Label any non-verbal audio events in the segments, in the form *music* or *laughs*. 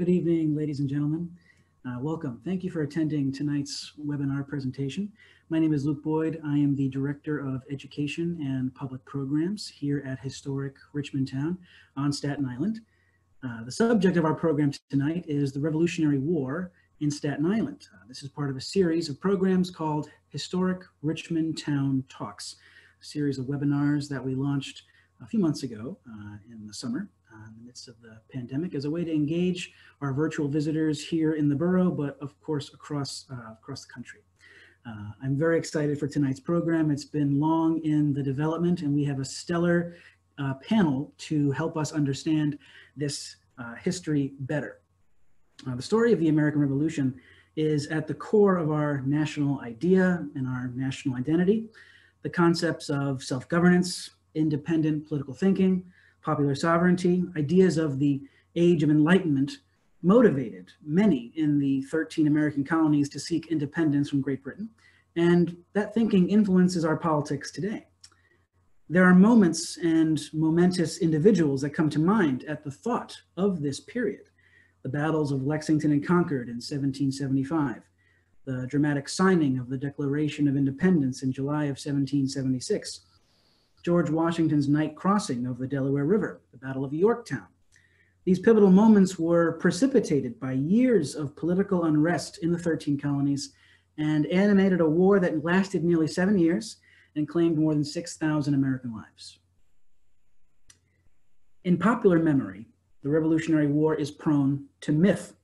Good evening, ladies and gentlemen. Uh, welcome. Thank you for attending tonight's webinar presentation. My name is Luke Boyd. I am the Director of Education and Public Programs here at Historic Richmond Town on Staten Island. Uh, the subject of our program tonight is the Revolutionary War in Staten Island. Uh, this is part of a series of programs called Historic Richmond Town Talks, a series of webinars that we launched a few months ago uh, in the summer uh, in the midst of the pandemic as a way to engage our virtual visitors here in the borough, but of course across, uh, across the country. Uh, I'm very excited for tonight's program. It's been long in the development and we have a stellar uh, panel to help us understand this uh, history better. Uh, the story of the American Revolution is at the core of our national idea and our national identity. The concepts of self-governance, independent political thinking, popular sovereignty, ideas of the age of enlightenment motivated many in the 13 American colonies to seek independence from Great Britain. And that thinking influences our politics today. There are moments and momentous individuals that come to mind at the thought of this period. The battles of Lexington and Concord in 1775, the dramatic signing of the Declaration of Independence in July of 1776, George Washington's night crossing of the Delaware River, the Battle of Yorktown. These pivotal moments were precipitated by years of political unrest in the 13 colonies and animated a war that lasted nearly seven years and claimed more than 6,000 American lives. In popular memory, the Revolutionary War is prone to myth.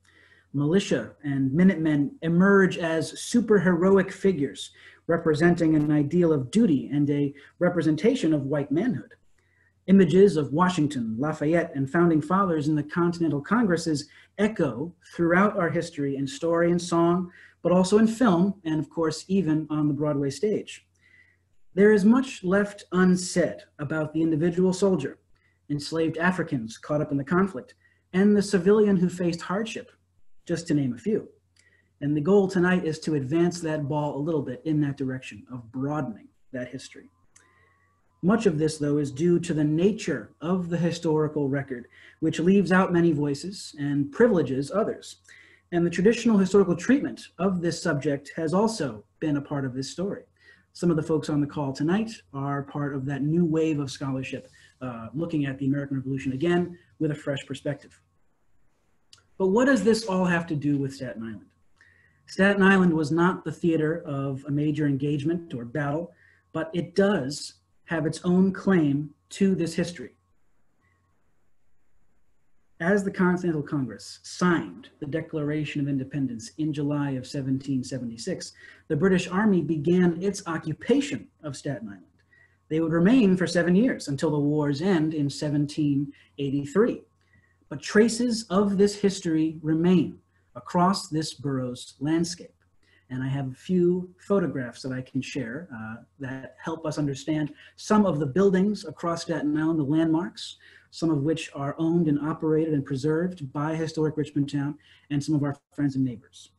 Militia and Minutemen emerge as superheroic figures representing an ideal of duty and a representation of white manhood. Images of Washington, Lafayette, and founding fathers in the Continental Congresses echo throughout our history in story and song, but also in film, and of course, even on the Broadway stage. There is much left unsaid about the individual soldier, enslaved Africans caught up in the conflict, and the civilian who faced hardship, just to name a few. And the goal tonight is to advance that ball a little bit in that direction of broadening that history. Much of this, though, is due to the nature of the historical record, which leaves out many voices and privileges others. And the traditional historical treatment of this subject has also been a part of this story. Some of the folks on the call tonight are part of that new wave of scholarship uh, looking at the American Revolution again with a fresh perspective. But what does this all have to do with Staten Island? Staten Island was not the theater of a major engagement or battle, but it does have its own claim to this history. As the Continental Congress signed the Declaration of Independence in July of 1776, the British Army began its occupation of Staten Island. They would remain for seven years until the war's end in 1783. But traces of this history remain across this borough's landscape. And I have a few photographs that I can share uh, that help us understand some of the buildings across Staten Island, the landmarks, some of which are owned and operated and preserved by Historic Richmond Town and some of our friends and neighbors.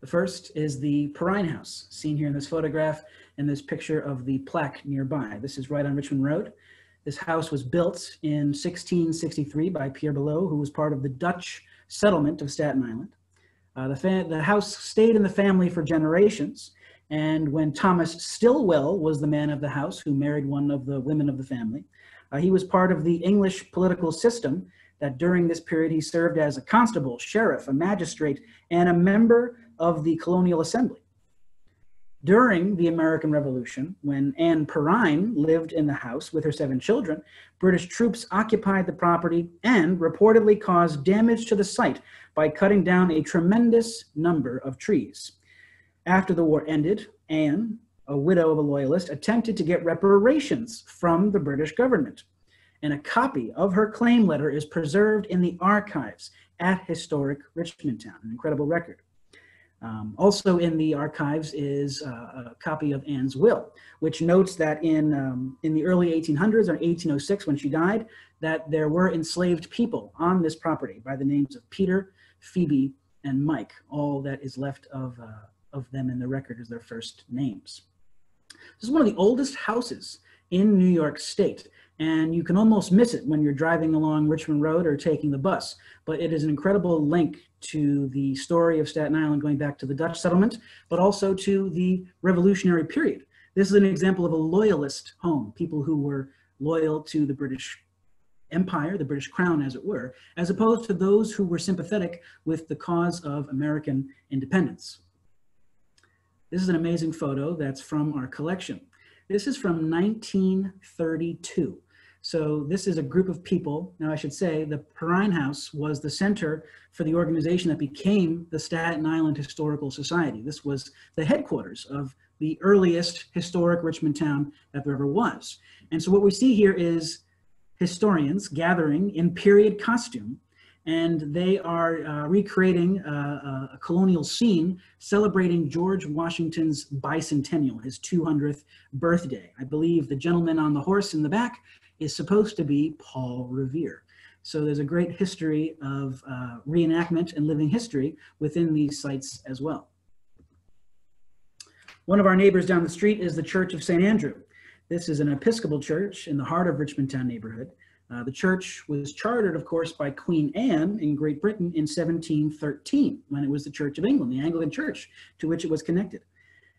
The first is the Perine House, seen here in this photograph and this picture of the plaque nearby. This is right on Richmond Road. This house was built in 1663 by Pierre Billiou, who was part of the Dutch settlement of Staten Island. Uh, the, the house stayed in the family for generations, and when Thomas Stillwell was the man of the house, who married one of the women of the family, uh, he was part of the English political system that during this period he served as a constable, sheriff, a magistrate, and a member of the colonial assembly. During the American Revolution, when Anne Perine lived in the house with her seven children, British troops occupied the property and reportedly caused damage to the site by cutting down a tremendous number of trees. After the war ended, Anne, a widow of a loyalist, attempted to get reparations from the British government. And a copy of her claim letter is preserved in the archives at Historic Richmond Town, an incredible record. Um, also in the archives is uh, a copy of Anne's will, which notes that in, um, in the early 1800s or 1806 when she died, that there were enslaved people on this property by the names of Peter, Phoebe, and Mike. All that is left of, uh, of them in the record is their first names. This is one of the oldest houses in New York State, and you can almost miss it when you're driving along Richmond Road or taking the bus. But it is an incredible link to the story of Staten Island going back to the Dutch settlement, but also to the revolutionary period. This is an example of a loyalist home, people who were loyal to the British Empire, the British crown as it were, as opposed to those who were sympathetic with the cause of American independence. This is an amazing photo that's from our collection. This is from 1932. So this is a group of people. Now I should say the Perine House was the center for the organization that became the Staten Island Historical Society. This was the headquarters of the earliest historic Richmond town that there ever was. And so what we see here is historians gathering in period costume and they are uh, recreating a, a, colonial scene celebrating George Washington's bicentennial, his 200th birthday. I believe the gentleman on the horse in the back is supposed to be Paul Revere. So there's a great history of uh, reenactment and living history within these sites as well. One of our neighbors down the street is the Church of St. Andrew. This is an Episcopal church in the heart of Richmond Town neighborhood. Uh, the church was chartered, of course, by Queen Anne in Great Britain in 1713, when it was the Church of England, the Anglican Church, to which it was connected.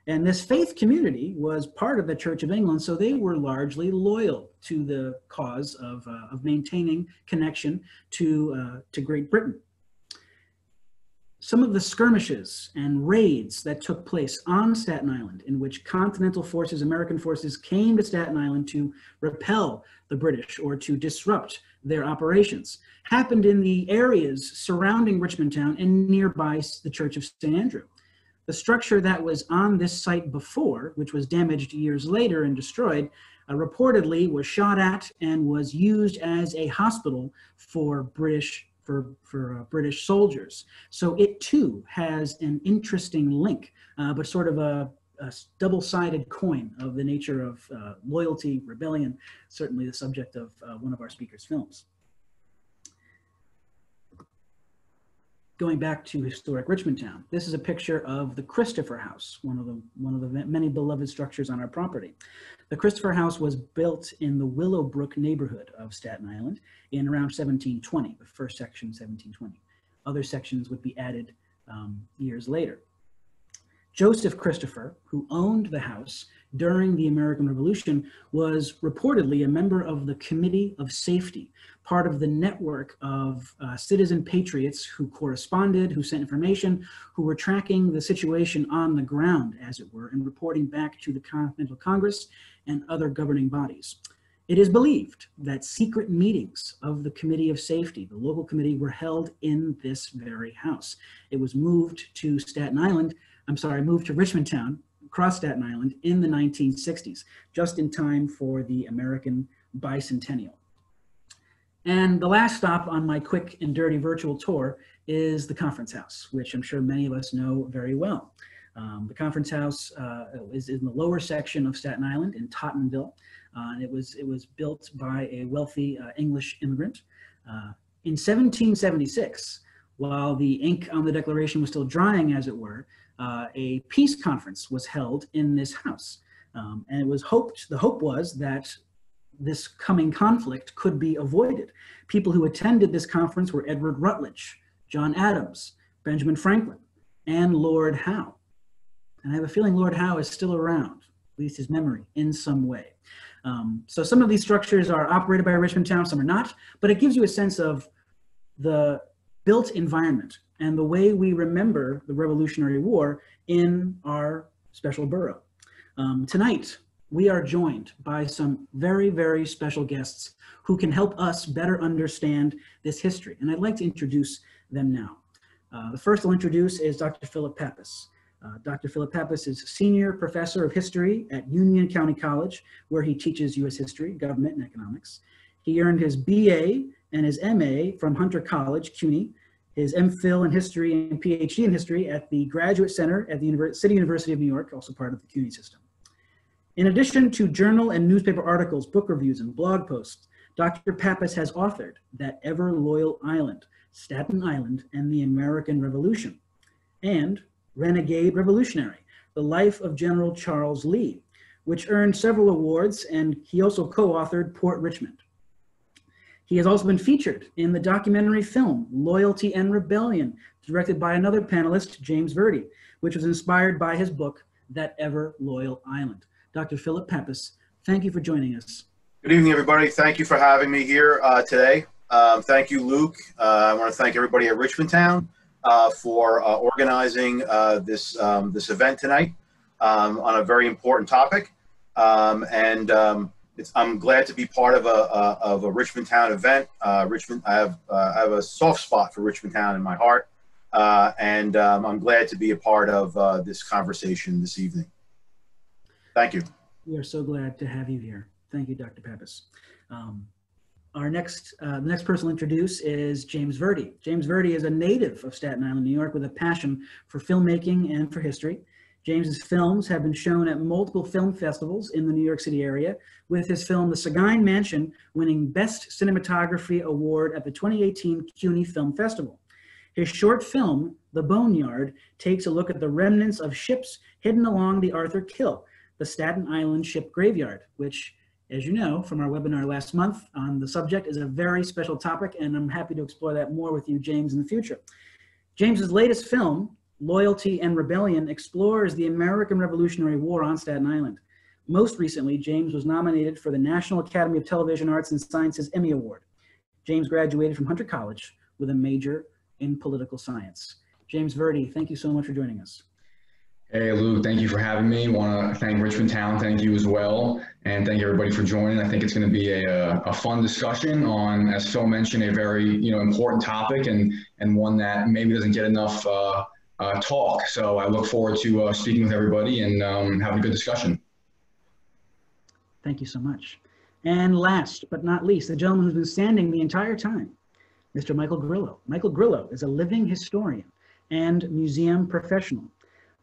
And this faith community was part of the Church of England, so they were largely loyal to the cause of, uh, of maintaining connection to, uh, to Great Britain. Some of the skirmishes and raids that took place on Staten Island, in which continental forces, American forces, came to Staten Island to repel the British or to disrupt their operations, happened in the areas surrounding Richmond Town and nearby the Church of St. Andrew. The structure that was on this site before, which was damaged years later and destroyed, uh, reportedly was shot at and was used as a hospital for British for, for uh, British soldiers. So it too has an interesting link, uh, but sort of a, a double-sided coin of the nature of uh, loyalty, rebellion, certainly the subject of uh, one of our speaker's films. Going back to historic Richmond Town. This is a picture of the Christopher House, one of the, one of the many beloved structures on our property. The Christopher House was built in the Willowbrook neighborhood of Staten Island in around 1720, the first section 1720. Other sections would be added um, years later. Joseph Christopher, who owned the house during the American Revolution, was reportedly a member of the Committee of Safety, part of the network of uh, citizen patriots who corresponded, who sent information, who were tracking the situation on the ground, as it were, and reporting back to the Continental Congress and other governing bodies. It is believed that secret meetings of the Committee of Safety, the local committee, were held in this very house. It was moved to Staten Island I'm sorry, moved to Richmond Town, across Staten Island in the 1960s, just in time for the American bicentennial. And the last stop on my quick and dirty virtual tour is the Conference House, which I'm sure many of us know very well. Um, the Conference House uh, is in the lower section of Staten Island in Tottenville. Uh, it, was, it was built by a wealthy uh, English immigrant. Uh, in 1776, while the ink on the Declaration was still drying, as it were, uh, a peace conference was held in this house. Um, and it was hoped, the hope was that this coming conflict could be avoided. People who attended this conference were Edward Rutledge, John Adams, Benjamin Franklin, and Lord Howe. And I have a feeling Lord Howe is still around, at least his memory, in some way. Um, so some of these structures are operated by Richmond Town, some are not, but it gives you a sense of the built environment and the way we remember the Revolutionary War in our special borough. Um, tonight, we are joined by some very, very special guests who can help us better understand this history. And I'd like to introduce them now. Uh, the first I'll introduce is Dr. Phillip Papas. Uh, Dr. Phillip Papas is Senior Professor of History at Union County College, where he teaches U.S. History, Government, and Economics. He earned his BA and his MA from Hunter College, CUNY, his MPhil in history and PhD in history at the Graduate Center at the Univers City University of New York, also part of the CUNY system. In addition to journal and newspaper articles, book reviews, and blog posts, Dr. Papas has authored That Ever Loyal Island, Staten Island and the American Revolution, and Renegade Revolutionary, The Life of General Charles Lee, which earned several awards, and he also co-authored Port Richmond. He has also been featured in the documentary film Loyalty and Rebellion, directed by another panelist, James Verdi, which was inspired by his book, That Ever Loyal Island. Dr. Phillip Papas, thank you for joining us. Good evening, everybody. Thank you for having me here uh, today. Um, thank you, Luke. Uh, I want to thank everybody at Richmond Town uh, for uh, organizing uh, this um, this event tonight um, on a very important topic. Um, and um, I'm glad to be part of a, a, of a Richmond Town event. Uh, Richmond, I have I have a soft spot for Richmond Town in my heart, and um, I'm glad to be a part of this conversation this evening. Thank you. We are so glad to have you here. Thank you, Dr. Papas. Um, our next, uh, the next person to introduce is James Verdi. James Verdi is a native of Staten Island, New York, with a passion for filmmaking and for history. James's films have been shown at multiple film festivals in the New York City area, with his film The Seguin Mansion winning Best Cinematography Award at the 2018 CUNY Film Festival. His short film, The Boneyard, takes a look at the remnants of ships hidden along the Arthur Kill, the Staten Island ship graveyard, which as you know from our webinar last month on the subject is a very special topic and I'm happy to explore that more with you, James, in the future. James's latest film, Loyalty and Rebellion, explores the American Revolutionary War on Staten Island. Most recently, James was nominated for the National Academy of Television Arts and Sciences Emmy Award. James graduated from Hunter College with a major in political science. James Verdi, thank you so much for joining us. Hey, Luke, thank you for having me. Want to thank Richmond Town, thank you as well. And thank everybody for joining. I think it's going to be a, a fun discussion on, as Phil mentioned, a very you know important topic and, and one that maybe doesn't get enough uh, uh, talk. So I look forward to uh, speaking with everybody and um, having a good discussion. Thank you so much. And last but not least, the gentleman who's been standing the entire time, Mr. Michael Grillo. Michael Grillo is a living historian and museum professional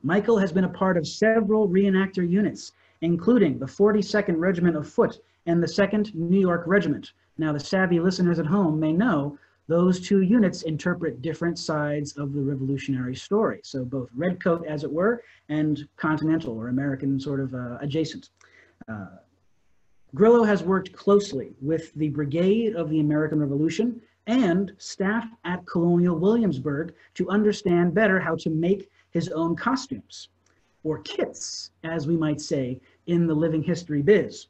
Michael has been a part of several reenactor units, including the 42nd Regiment of Foot and the 2nd New York Regiment. Now, the savvy listeners at home may know those two units interpret different sides of the revolutionary story. So both redcoat, as it were, and continental or American sort of uh, adjacent. Uh, Grillo has worked closely with the Brigade of the American Revolution and staff at Colonial Williamsburg to understand better how to make his own costumes, or kits, as we might say, in the living history biz.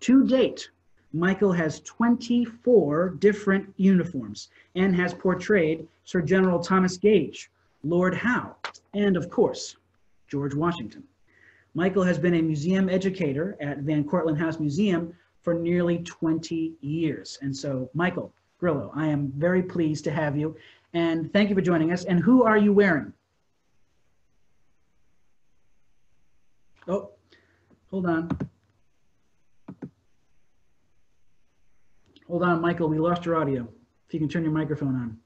To date, Michael has 24 different uniforms and has portrayed Sir General Thomas Gage, Lord Howe, and of course, George Washington. Michael has been a museum educator at Van Cortlandt House Museum for nearly 20 years. And so, Michael Grillo, I am very pleased to have you. And thank you for joining us. And who are you wearing? Oh, hold on. Hold on, Michael, we lost your audio. If you can turn your microphone on.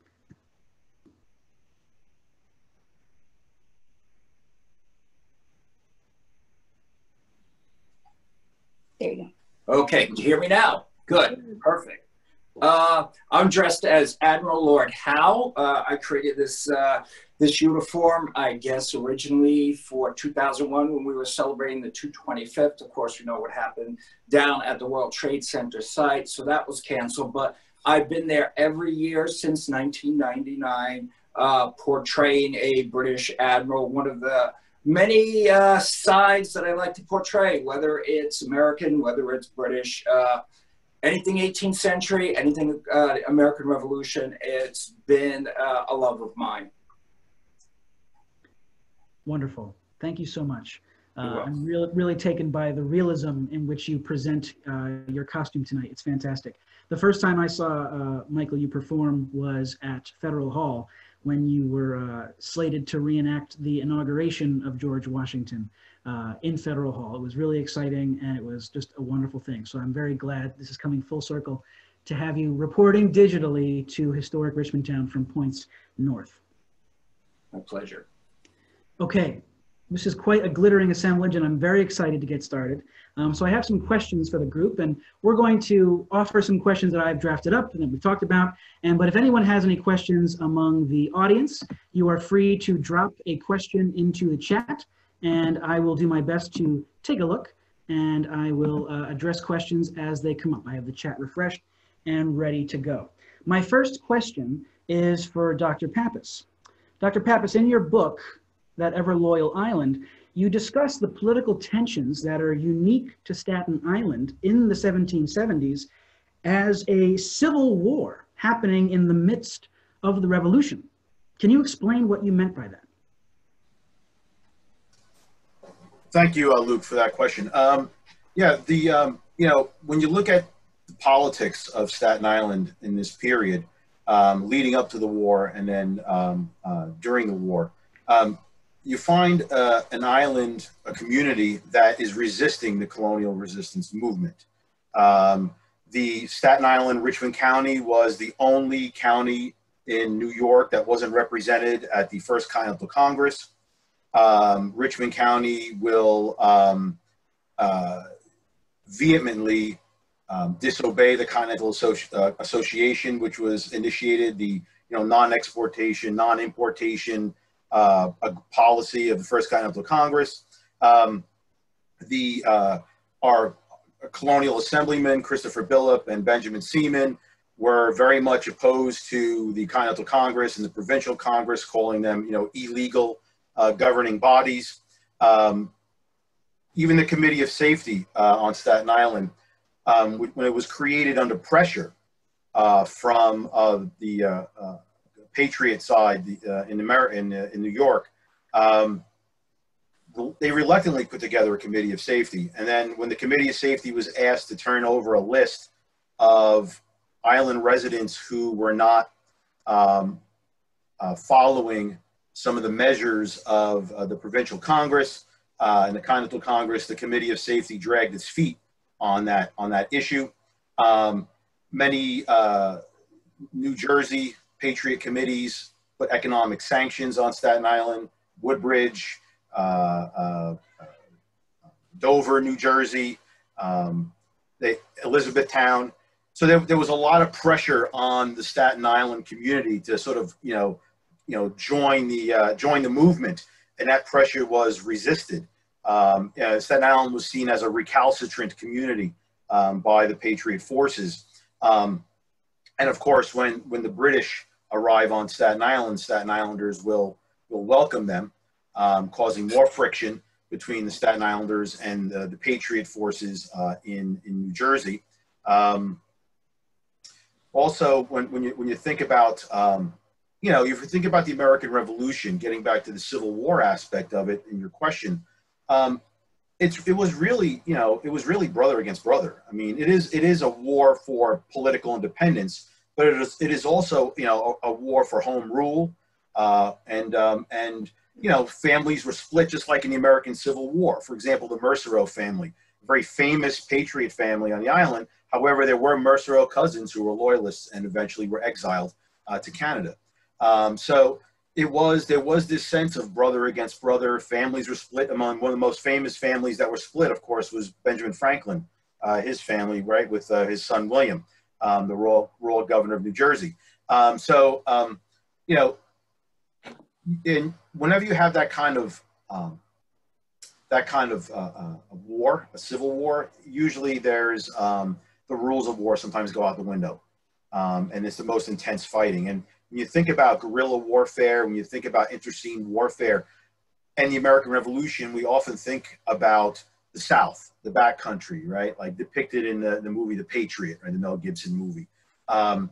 There you go. Okay, can you hear me now? Good, perfect. Uh, I'm dressed as Admiral Lord Howe. Uh, I created this uh, this uniform, I guess, originally for 2001 when we were celebrating the 225th. Of course, we know what happened down at the World Trade Center site, so that was canceled. But I've been there every year since 1999, uh, portraying a British admiral, one of the many uh, sides that I like to portray, whether it's American, whether it's British. Uh, anything 18th century, anything uh, American Revolution, it's been uh, a love of mine. Wonderful. Thank you so much. Uh, I'm really, really taken by the realism in which you present uh, your costume tonight. It's fantastic. The first time I saw uh, Michael you perform was at Federal Hall when you were uh, slated to reenact the inauguration of George Washington uh, in Federal Hall. It was really exciting and it was just a wonderful thing. So I'm very glad this is coming full circle to have you reporting digitally to historic Richmond Town from points north. My pleasure. Okay, this is quite a glittering assemblage and I'm very excited to get started. Um, so I have some questions for the group and we're going to offer some questions that I've drafted up and that we've talked about. And but if anyone has any questions among the audience, you are free to drop a question into the chat and I will do my best to take a look and I will uh, address questions as they come up. I have the chat refreshed and ready to go. My first question is for Dr. Papas. Dr. Papas, in your book, That Ever Loyal Island, you discuss the political tensions that are unique to Staten Island in the 1770s as a civil war happening in the midst of the revolution. Can you explain what you meant by that? Thank you, uh, Luke, for that question. Um, yeah, the um, you know when you look at the politics of Staten Island in this period, um, leading up to the war and then um, uh, during the war, um, you find uh, an island, a community that is resisting the colonial resistance movement. Um, the Staten Island, Richmond County was the only county in New York that wasn't represented at the first Continental Congress. Um, Richmond County will um, uh, vehemently um, disobey the Continental Associ uh, Association, which was initiated the you know non-exportation, non-importation uh, a policy of the First Continental Congress. Um, the uh, our colonial assemblymen Christopher Billop and Benjamin Seaman were very much opposed to the Continental Congress and the Provincial Congress, calling them you know illegal uh, governing bodies. Um, even the Committee of Safety uh, on Staten Island, um, when it was created under pressure uh, from uh, the Patriot side the, in, America, in, in New York, um, they reluctantly put together a Committee of Safety. And then when the Committee of Safety was asked to turn over a list of island residents who were not um, following some of the measures of uh, the provincial Congress uh, and the Continental Congress, the Committee of Safety dragged its feet on that on that issue. Um, many uh, New Jersey Patriot committees put economic sanctions on Staten Island, Woodbridge, uh, uh, Dover, New Jersey, um, they, Elizabethtown. So there, there was a lot of pressure on the Staten Island community to sort of, you know, you know, join the uh, join the movement, and that pressure was resisted. Um, uh, Staten Island was seen as a recalcitrant community um, by the Patriot forces, um, and of course, when when the British arrive on Staten Island, Staten Islanders will will welcome them, um, causing more friction between the Staten Islanders and uh, the Patriot forces uh, in in New Jersey. Um, also, when, when you when you think about um, you know, if you think about the American Revolution, getting back to the Civil War aspect of it in your question, um, it's it was really you know it was really brother against brother. I mean, it is it is a war for political independence, but it is it is also you know a, a war for home rule, uh, and um, and you know families were split just like in the American Civil War. For example, the Mercereau family, a very famous patriot family on the island. However, there were Mercereau cousins who were loyalists and eventually were exiled uh, to Canada. Um, so it was there was this sense of brother against brother. Families were split among one of the most famous families that were split, of course, was Benjamin Franklin, uh, his family, right, with uh, his son William, um, the royal royal governor of New Jersey. Um, so um, you know, in whenever you have that kind of um, that kind of uh, uh, war, a civil war, usually there's um, the rules of war sometimes go out the window, and it's the most intense fighting and when you think about guerrilla warfare, when you think about internecine warfare and the American Revolution, we often think about the South, the backcountry, right? Like depicted in the, the movie The Patriot, right? The Mel Gibson movie. Um,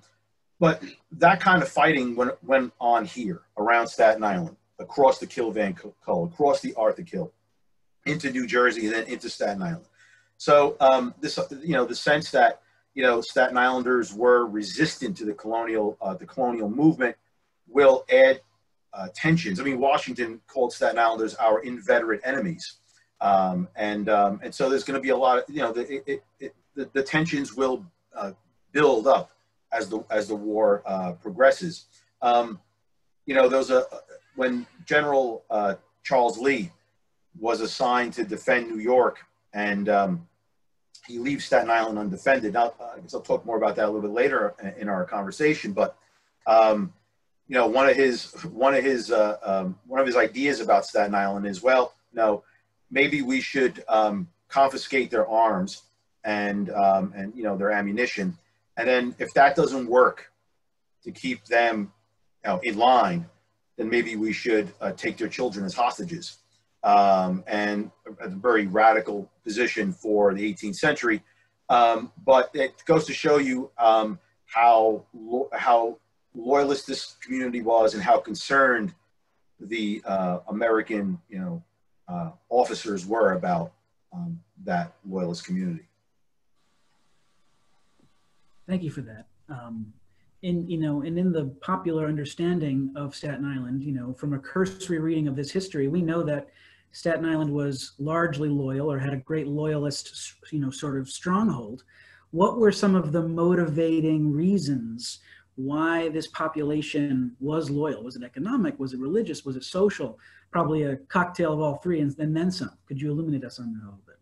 but that kind of fighting went, went on here around Staten Island, across the Kill Van Kull, across the Arthur Kill, into New Jersey, and then into Staten Island. So um, this, you know, the sense that you know, Staten Islanders were resistant to the colonial, uh, the colonial movement will add uh, tensions. I mean, Washington called Staten Islanders our inveterate enemies. Um, and, um, and so there's going to be a lot of, you know, the, it, it, the, the, tensions will uh, build up as the, as the war uh, progresses. Um, you know, there's a, when General uh, Charles Lee was assigned to defend New York and um, he leaves Staten Island undefended. Now, I guess I'll talk more about that a little bit later in our conversation. But um, you know, one of his one of his uh, um, one of his ideas about Staten Island is well, you know, maybe we should um, confiscate their arms and um, and you know their ammunition, and then if that doesn't work to keep them you know, in line, then maybe we should uh, take their children as hostages. Um, and a, a, very radical position for the 18th century. Um, but it goes to show you um, how lo- how loyalist this community was and how concerned the uh, American, you know, uh, officers were about um, that loyalist community. Thank you for that. Um, in you know, and in the popular understanding of Staten Island, you know, from a cursory reading of this history, we know that Staten Island was largely loyal or had a great loyalist, you know, sort of stronghold. What were some of the motivating reasons why this population was loyal? Was it economic? Was it religious? Was it social? Probably a cocktail of all three, and, and then some. Could you illuminate us on that a little bit?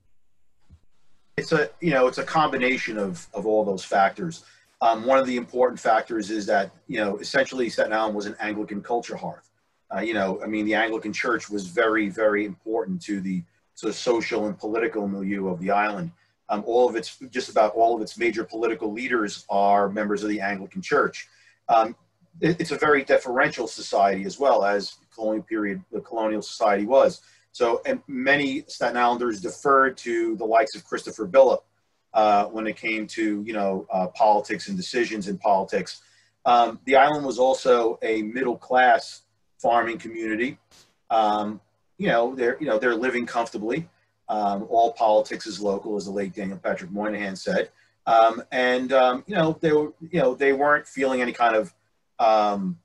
It's a you know it's a combination of of all those factors. Um, one of the important factors is that you know essentially Staten Island was an Anglican culture hearth. Uh, you know, I mean, the Anglican Church was very, very important to the sort of social and political milieu of the island. Um, all of its, just about all of its major political leaders are members of the Anglican Church. Um, it, it's a very deferential society as well as colonial period, the colonial society was. So, and many Staten Islanders deferred to the likes of Christopher Billop uh, when it came to, you know, uh, politics and decisions in politics. Um, the island was also a middle class farming community. Um, you know, they're you know they're living comfortably. Um, all politics is local, as the late Daniel Patrick Moynihan said. Um, and um, you know they were you know they weren't feeling any kind of um,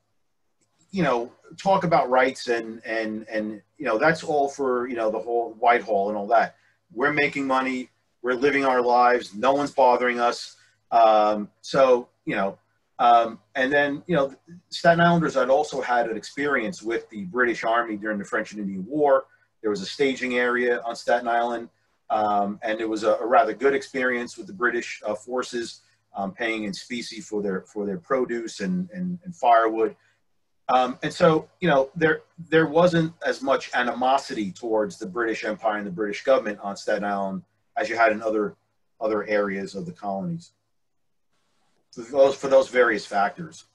you know talk about rights and and and you know that's all for you know the whole Whitehall and all that. We're making money. We're living our lives. No one's bothering us. Um, so you know um, and then, you know, Staten Islanders had also had an experience with the British Army during the French and Indian War. There was a staging area on Staten Island, um, and it was a, a, rather good experience with the British uh, forces um, paying in specie for their for their produce and and, and firewood. Um, and so, you know, there there wasn't as much animosity towards the British Empire and the British government on Staten Island as you had in other other areas of the colonies for those for those various factors.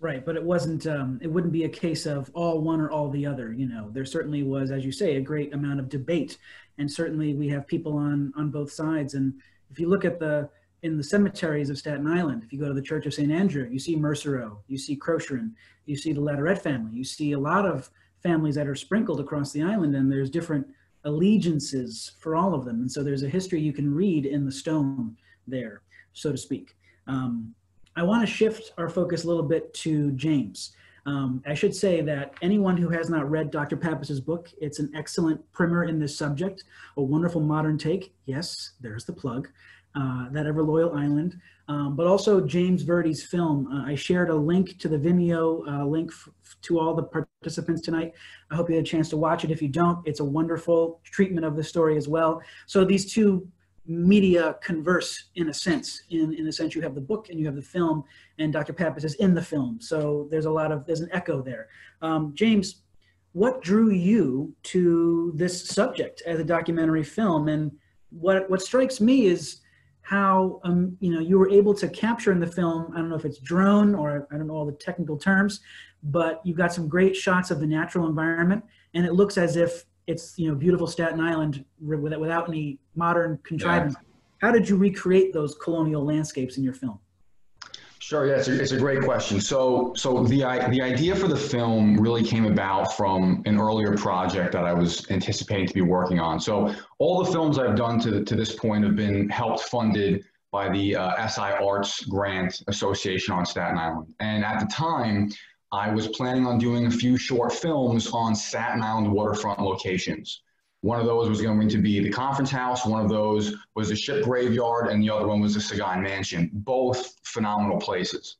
Right, but it wasn't. Um, it wouldn't be a case of all one or all the other. You know, there certainly was, as you say, a great amount of debate, and certainly we have people on on both sides. And if you look at the in the cemeteries of Staten Island, if you go to the Church of St. Andrew, you see Mercereau, you see Crocheron, you see the Latourette family, you see a lot of families that are sprinkled across the island, and there's different allegiances for all of them. And so there's a history you can read in the stone there so to speak. Um, I want to shift our focus a little bit to James. Um, I should say that anyone who has not read Dr. Papas's book, it's an excellent primer in this subject, a wonderful modern take. Yes, there's the plug. Uh, that Ever Loyal Island, um, but also James Verdi's film. Uh, I shared a link to the Vimeo uh, link to all the participants tonight. I hope you had a chance to watch it. If you don't, it's a wonderful treatment of the story as well. So these two media converse in a sense. In in a sense, you have the book and you have the film, and Dr. Papas is in the film. So there's a lot of there's an echo there. Um, James, what drew you to this subject as a documentary film? And what what strikes me is how um, you know you were able to capture in the film. I don't know if it's drone or I don't know all the technical terms, but you've got some great shots of the natural environment, and it looks as if it's you know beautiful Staten Island without, without any modern contrivance. Yeah. How did you recreate those colonial landscapes in your film? Sure. Yeah, it's a, it's a great question. So, so the the idea for the film really came about from an earlier project that I was anticipating to be working on. So, all the films I've done to to this point have been helped funded by the uh, SI Arts Grant Association on Staten Island. And at the time, I was planning on doing a few short films on Staten Island waterfront locations. One of those was going to be the conference house, one of those was the ship graveyard, and the other one was the Seguin Mansion. Both phenomenal places.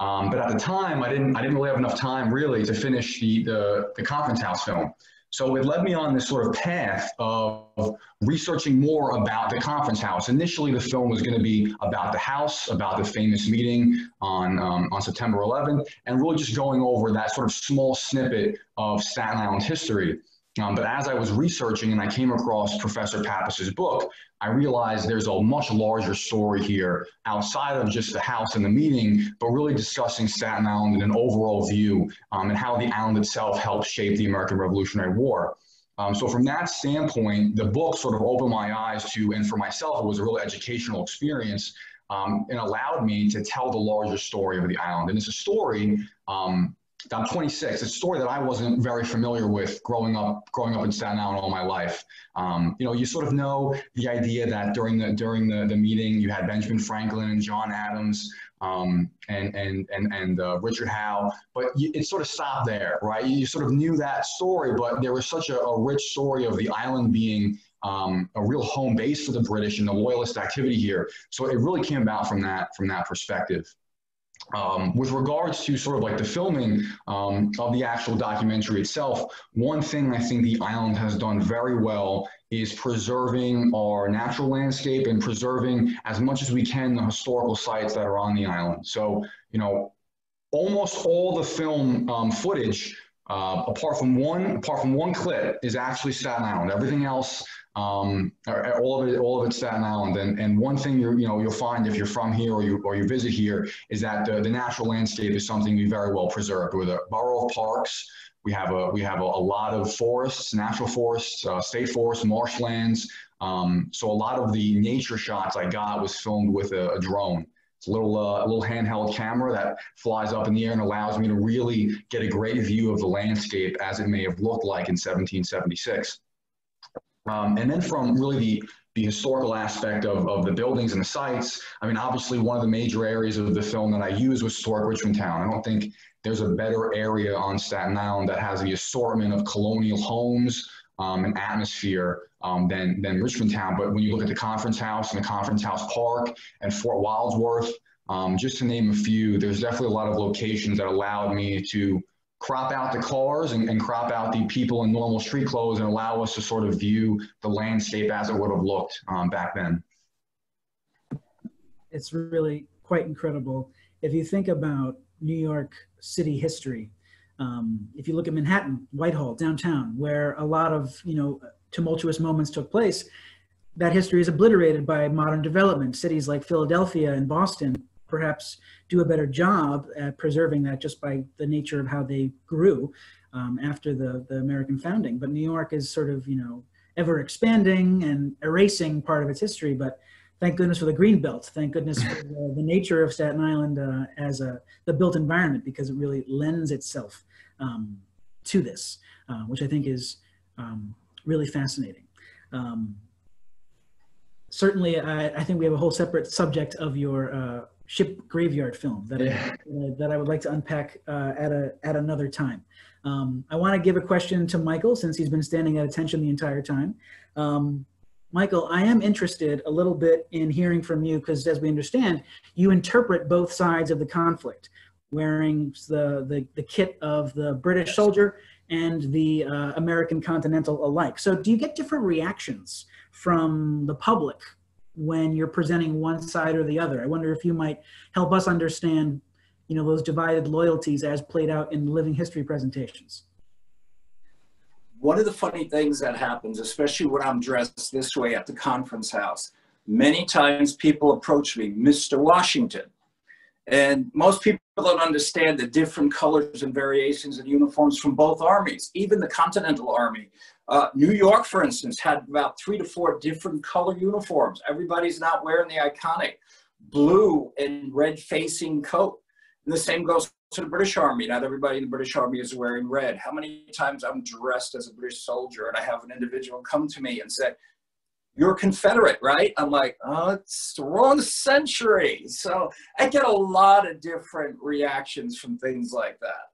Um, but at the time, I didn't, I didn't really have enough time really to finish the, the, the conference house film. So it led me on this sort of path of researching more about the conference house. Initially, the film was going to be about the house, about the famous meeting on, um, on September 11th, and really just going over that sort of small snippet of Staten Island history. Um, but as I was researching and I came across Professor Papas's book, I realized there's a much larger story here outside of just the house and the meeting, but really discussing Staten Island in an overall view um, and how the island itself helped shape the American Revolutionary War. Um, so from that standpoint, the book sort of opened my eyes to, and for myself, it was a real educational experience um, and allowed me to tell the larger story of the island. And it's a story um, I'm 26. It's a story that I wasn't very familiar with growing up, growing up in Staten Island all my life. Um, you know, you sort of know the idea that during the during the, the meeting, you had Benjamin Franklin and John Adams um, and and and and uh, Richard Howe, but you, it sort of stopped there, right? You sort of knew that story, but there was such a, a rich story of the island being um, a real home base for the British and the loyalist activity here. So it really came about from that from that perspective. Um, with regards to sort of like the filming um, of the actual documentary itself, one thing I think the island has done very well is preserving our natural landscape and preserving as much as we can the historical sites that are on the island. So, you know, almost all the film um, footage, uh, apart from one, apart from one clip, is actually Staten Island. Everything else um, all of it, all of it Staten Island. And, and one thing you you know, you'll find if you're from here or you, or you visit here is that the, the natural landscape is something we very well preserved. With a borough of parks, we have a, we have a, a lot of forests, natural forests, uh, state forests, marshlands. Um, so a lot of the nature shots I got was filmed with a, a drone. It's a little, uh, a little handheld camera that flies up in the air and allows me to really get a great view of the landscape as it may have looked like in 1776. Um, and then from really the, the historical aspect of, of the buildings and the sites, I mean, obviously one of the major areas of the film that I use was historic Richmond Town. I don't think there's a better area on Staten Island that has the assortment of colonial homes um, and atmosphere um, than, than Richmond Town. But when you look at the Conference House and the Conference House Park and Fort Wadsworth, um, just to name a few, there's definitely a lot of locations that allowed me to crop out the cars and, and, crop out the people in normal street clothes and allow us to sort of view the landscape as it would have looked um, back then. It's really quite incredible. If you think about New York City history, um, if you look at Manhattan, Whitehall, downtown, where a lot of you know tumultuous moments took place, that history is obliterated by modern development. Cities like Philadelphia and Boston perhaps do a better job at preserving that just by the nature of how they grew um, after the, the American founding. But New York is sort of, you know, ever expanding and erasing part of its history. But thank goodness for the green belt. Thank goodness for *laughs* the, the nature of Staten Island uh, as a the built environment because it really lends itself um, to this, uh, which I think is um, really fascinating. Um, certainly, I, I, think we have a whole separate subject of your uh, ship graveyard film that yeah. I, that I would like to unpack uh, at a at another time. Um, I want to give a question to Michael since he's been standing at attention the entire time. Um, Michael, I am interested a little bit in hearing from you because, as we understand, you interpret both sides of the conflict, wearing the the, the kit of the British soldier and the uh, American Continental alike. So, do you get different reactions from the public when you're presenting one side or the other. I wonder if you might help us understand, you know, those divided loyalties as played out in living history presentations. One of the funny things that happens, especially when I'm dressed this way at the conference house, many times people approach me, Mr. Washington. And most people don't understand the different colors and variations of uniforms from both armies, even the Continental Army. Uh, New York, for instance, had about three to four different color uniforms. Everybody's not wearing the iconic blue and red facing coat. And the same goes to the British Army. Not everybody in the British Army is wearing red. How many times I'm dressed as a British soldier and I have an individual come to me and say, you're Confederate, right? I'm like, oh, it's the wrong century. So I get a lot of different reactions from things like that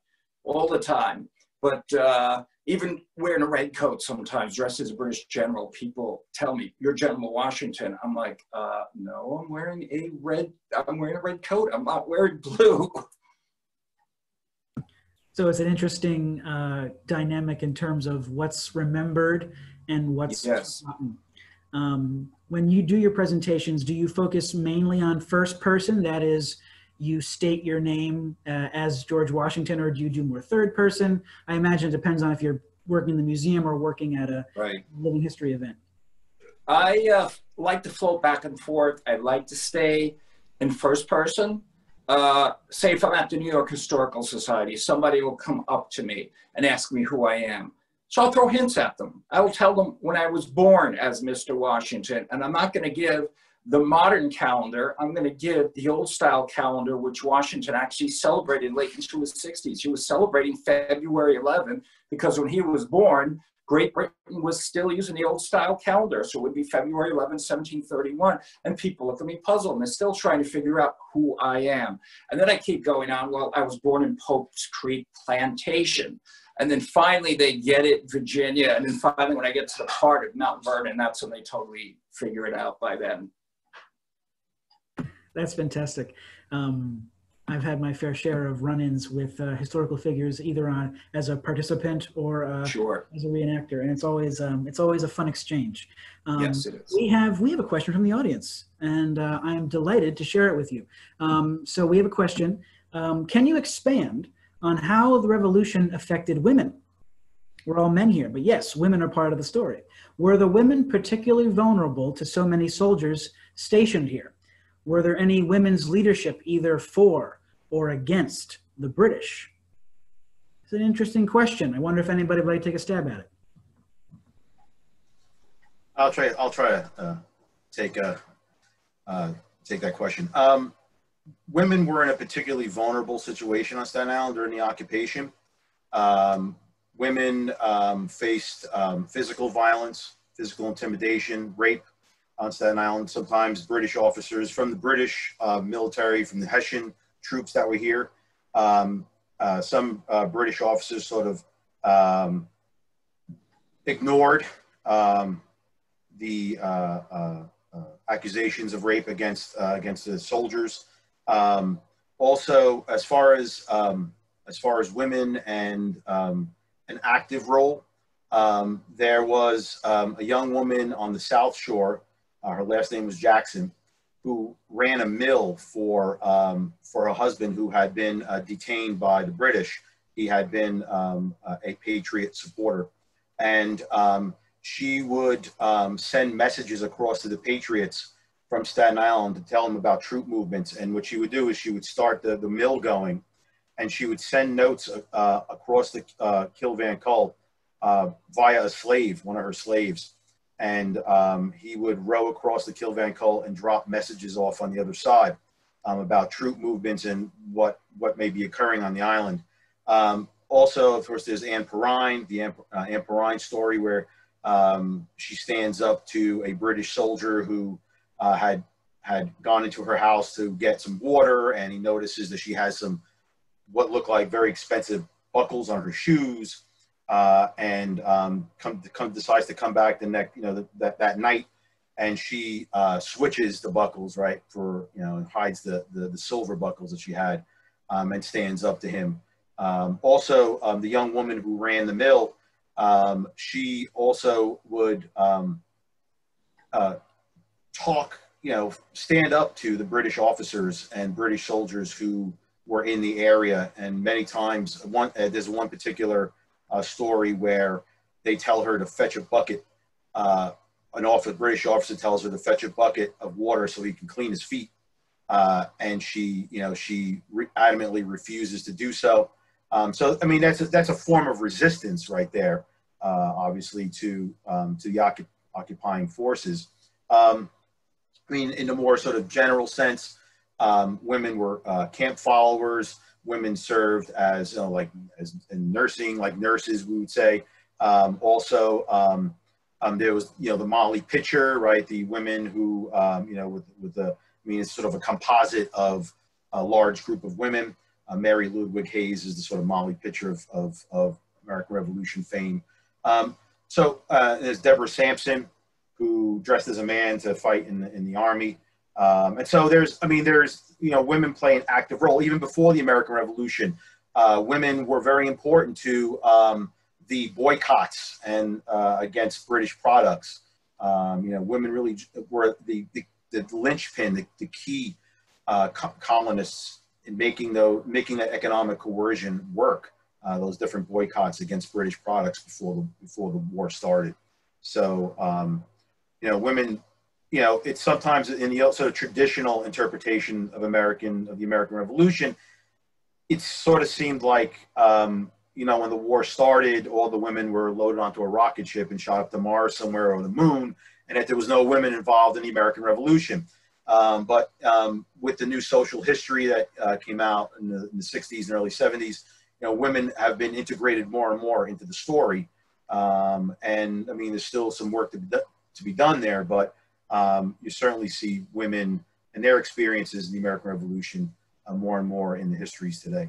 all the time. But uh, even wearing a red coat sometimes, dressed as a British general, people tell me, you're General Washington. I'm like, uh, no, I'm wearing a red, I'm wearing a red coat. I'm not wearing blue. So it's an interesting uh, dynamic in terms of what's remembered and what's yes. forgotten. Um, when you do your presentations, do you focus mainly on first person? That is, you state your name uh, as George Washington, or do you do more third person? I imagine it depends on if you're working in the museum or working at a right. living history event? I uh, like to float back and forth. I like to stay in first person. Uh, say if I'm at the New York Historical Society, somebody will come up to me and ask me who I am. So I'll throw hints at them. I will tell them when I was born as Mr. Washington, and I'm not going to give the modern calendar. I'm going to give the old style calendar, which Washington actually celebrated late into his 60s. He was celebrating February 11 because when he was born, Great Britain was still using the old style calendar. So it would be February 11, 1731. And people look at me puzzled and they're still trying to figure out who I am. And then I keep going on. Well, I was born in Pope's Creek Plantation. And then finally they get it, Virginia. And then finally, when I get to the part of Mount Vernon, that's when they totally figure it out by then. That's fantastic. Um, I've had my fair share of run-ins with uh, historical figures, either on as a participant or uh, sure. as a reenactor, and it's always um, it's always a fun exchange. Um, yes, it is. We have we have a question from the audience, and uh, I am delighted to share it with you. Um, so we have a question: um, Can you expand on how the revolution affected women? We're all men here, but yes, women are part of the story. Were the women particularly vulnerable to so many soldiers stationed here? Were there any women's leadership either for or against the British? It's an interesting question. I wonder if anybody would like to take a stab at it. I'll try. I'll try to uh, take a uh, take that question. Um, women were in a particularly vulnerable situation on Staten Island during the occupation. Um, women um, faced um, physical violence, physical intimidation, rape, on Staten Island. Sometimes British officers from the British uh, military, from the Hessian troops that were here. Um, uh, some uh, British officers sort of um, ignored um, the uh, uh, uh, accusations of rape against against the soldiers. Um, also, as far as um, as far as women and um, an active role, there was a young woman on the South Shore uh, her last name was Jackson, who ran a mill for, um, for her husband who had been uh, detained by the British. He had been um, a Patriot supporter. And um, she would um, send messages across to the Patriots from Staten Island to tell them about troop movements. And what she would do is she would start the, the mill going and she would send notes uh, across the uh, Kill-Van-Kull uh, via a slave, one of her slaves and um, he would row across the Kill-Van-Kull and drop messages off on the other side um, about troop movements and what what may be occurring on the island. Um, also, of course, there's Anne Perine, the Anne, uh, Anne Perine story where um, she stands up to a British soldier who uh, had had gone into her house to get some water, and he notices that she has some what look like very expensive buckles on her shoes uh, and um, come, come decides to come back the next, you know, the, that, that night, and she uh, switches the buckles, right, for, you know, and hides the, the, the silver buckles that she had um, and stands up to him. Um, also, um, the young woman who ran the mill, um, she also would um, uh, talk, you know, stand up to the British officers and British soldiers who were in the area. And many times, one, uh, there's one particular uh, story where they tell her to fetch a bucket. Uh, an officer, British officer tells her to fetch a bucket of water so he can clean his feet. Uh, and she, you know, she re- adamantly refuses to do so. Um, so, I mean, that's a, that's a form of resistance right there, uh, obviously, to um, to the occup- occupying forces. Um, I mean, in a more sort of general sense, um, women were uh, camp followers women served as you know, like as in nursing, like nurses, we would say. Um, also, um, um, there was you know the Molly Pitcher, right? The women who um, you know with with the I mean it's sort of a composite of a large group of women. Uh, Mary Ludwig Hayes is the sort of Molly Pitcher of of, of American Revolution fame. Um, so uh, there's Deborah Sampson, who dressed as a man to fight in the, in the army. Um, and so there's, I mean, there's, you know, women play an active role even before the American Revolution. Uh, women were very important to um, the boycotts and uh, against British products. Um, you know, women really were the, the, the linchpin, the, the key uh, co colonists in making the making that economic coercion work uh, those different boycotts against British products before the before the war started. So um, you know, women, you know, it's sometimes in the also traditional interpretation of American of the American Revolution, it sort of seemed like um, you know when the war started, all the women were loaded onto a rocket ship and shot up to Mars somewhere or the moon, and that there was no women involved in the American Revolution. Um, but um, with the new social history that uh, came out in the, in the, 60s and early 70s, you know, women have been integrated more and more into the story. Um, and I mean, there's still some work to be, to be done there, but um, you certainly see women and their experiences in the American Revolution uh, more and more in the histories today.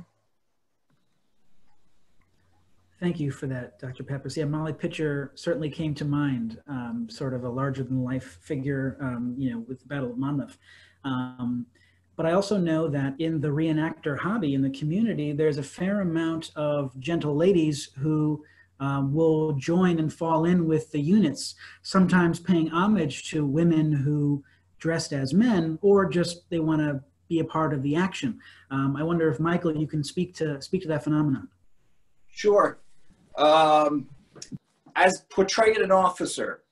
Thank you for that, Dr. Papas. Yeah, Molly Pitcher certainly came to mind, um, sort of a larger than life figure, um, you know, with the Battle of Monmouth. Um, but I also know that in the reenactor hobby in the community, there's a fair amount of gentle ladies who um, will join and fall in with the units, sometimes paying homage to women who dressed as men, or just they want to be a part of the action. Um, I wonder if Michael, you can speak to speak to that phenomenon. Sure. Um, as portrayed an officer,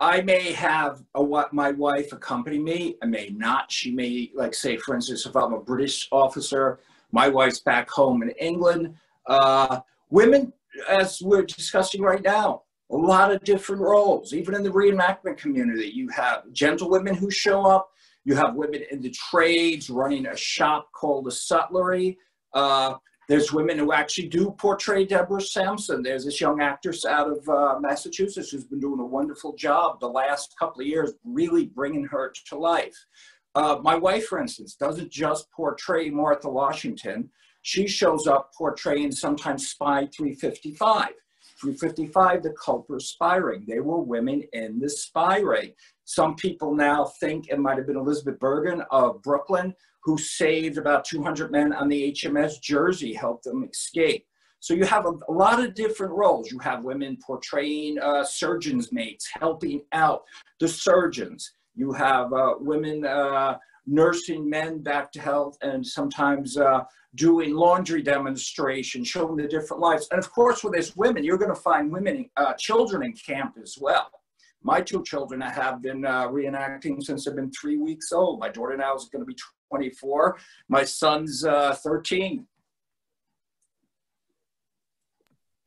I may have a, what my wife accompany me. I may not. She may, like, say, for instance, if I'm a British officer, my wife's back home in England. Uh, women, as we're discussing right now, a lot of different roles. Even in the reenactment community, you have gentlewomen who show up. You have women in the trades running a shop called a sutlery. Uh, there's women who actually do portray Deborah Sampson. There's this young actress out of uh, Massachusetts who's been doing a wonderful job the last couple of years, really bringing her to life. Uh, my wife, for instance, doesn't just portray Martha Washington. She shows up portraying sometimes Spy 355. 355, the Culper spy ring. They were women in the spy ring. Some people now think it might have been Elizabeth Bergen of Brooklyn who saved about 200 men on the HMS Jersey, helped them escape. So you have a, a lot of different roles. You have women portraying uh, surgeons' mates, helping out the surgeons. You have uh, women uh, nursing men back to health and sometimes uh, doing laundry demonstrations, showing the different lives. And of course, with these women, you're going to find women, uh, children in camp as well. My two children have been uh, reenacting since they've been three weeks old. My daughter now is going to be 24. My son's uh, 13.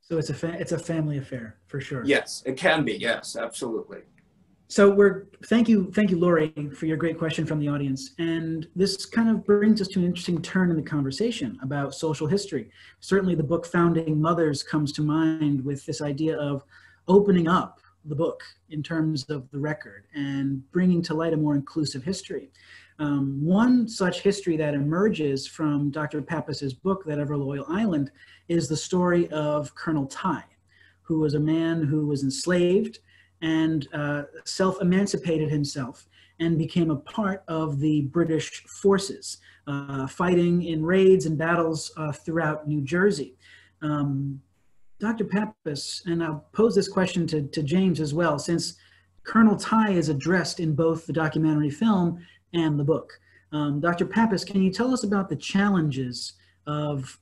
So it's a fa- it's a family affair for sure. Yes, it can be. Yes, absolutely. So we're thank you thank you Lori for your great question from the audience and this kind of brings us to an interesting turn in the conversation about social history. Certainly the book Founding Mothers comes to mind with this idea of opening up the book in terms of the record and bringing to light a more inclusive history. Um, one such history that emerges from Dr. Papas's book, That Ever Loyal Island, is the story of Colonel Tye, who was a man who was enslaved and uh, self-emancipated himself and became a part of the British forces, uh, fighting in raids and battles uh, throughout New Jersey. Um, Dr. Papas, and I'll pose this question to, to James as well, since Colonel Tye is addressed in both the documentary film and the book. Um, Dr. Papas, can you tell us about the challenges of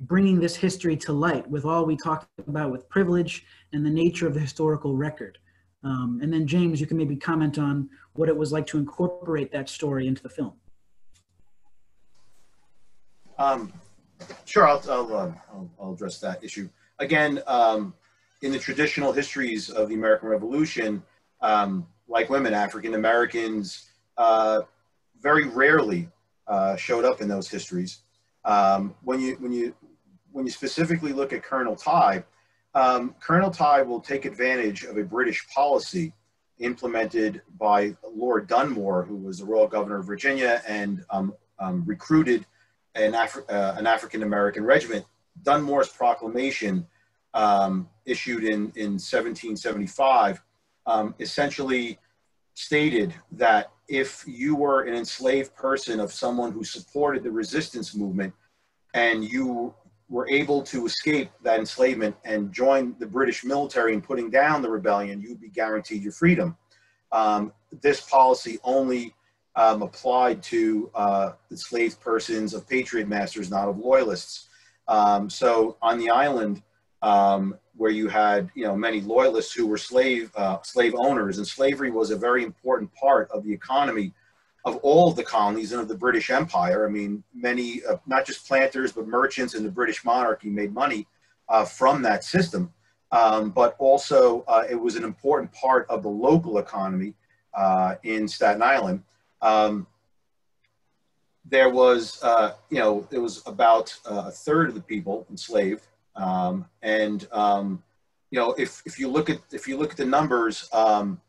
bringing this history to light with all we talked about with privilege and the nature of the historical record? Um, and then James, you can maybe comment on what it was like to incorporate that story into the film. Um, sure, I'll, I'll, uh, I'll, I'll, address that issue. Again, um, in the traditional histories of the American Revolution, um, like women, African Americans, uh, very rarely uh, showed up in those histories. Um, when you when you when you specifically look at Colonel Tye, um, Colonel Tye will take advantage of a British policy implemented by Lord Dunmore, who was the Royal Governor of Virginia and um, um recruited an, Afri uh, an African American regiment. Dunmore's proclamation, um, issued in, in 1775, um, essentially stated that if you were an enslaved person of someone who supported the resistance movement and you were able to escape that enslavement and join the British military in putting down the rebellion, you'd be guaranteed your freedom. Um, this policy only um, applied to uh, enslaved persons of patriot masters, not of loyalists. Um, so on the island, um, where you had you know many loyalists who were slave uh, slave owners, and slavery was a very important part of the economy of all the colonies and of the British Empire. I mean, many uh, not just planters but merchants in the British monarchy made money uh, from that system. Um, but also, uh, it was an important part of the local economy uh, in Staten Island. Um, there was, uh, you know, it was about a third of the people enslaved um, and um, you know, if, if you look at if you look at the numbers, um,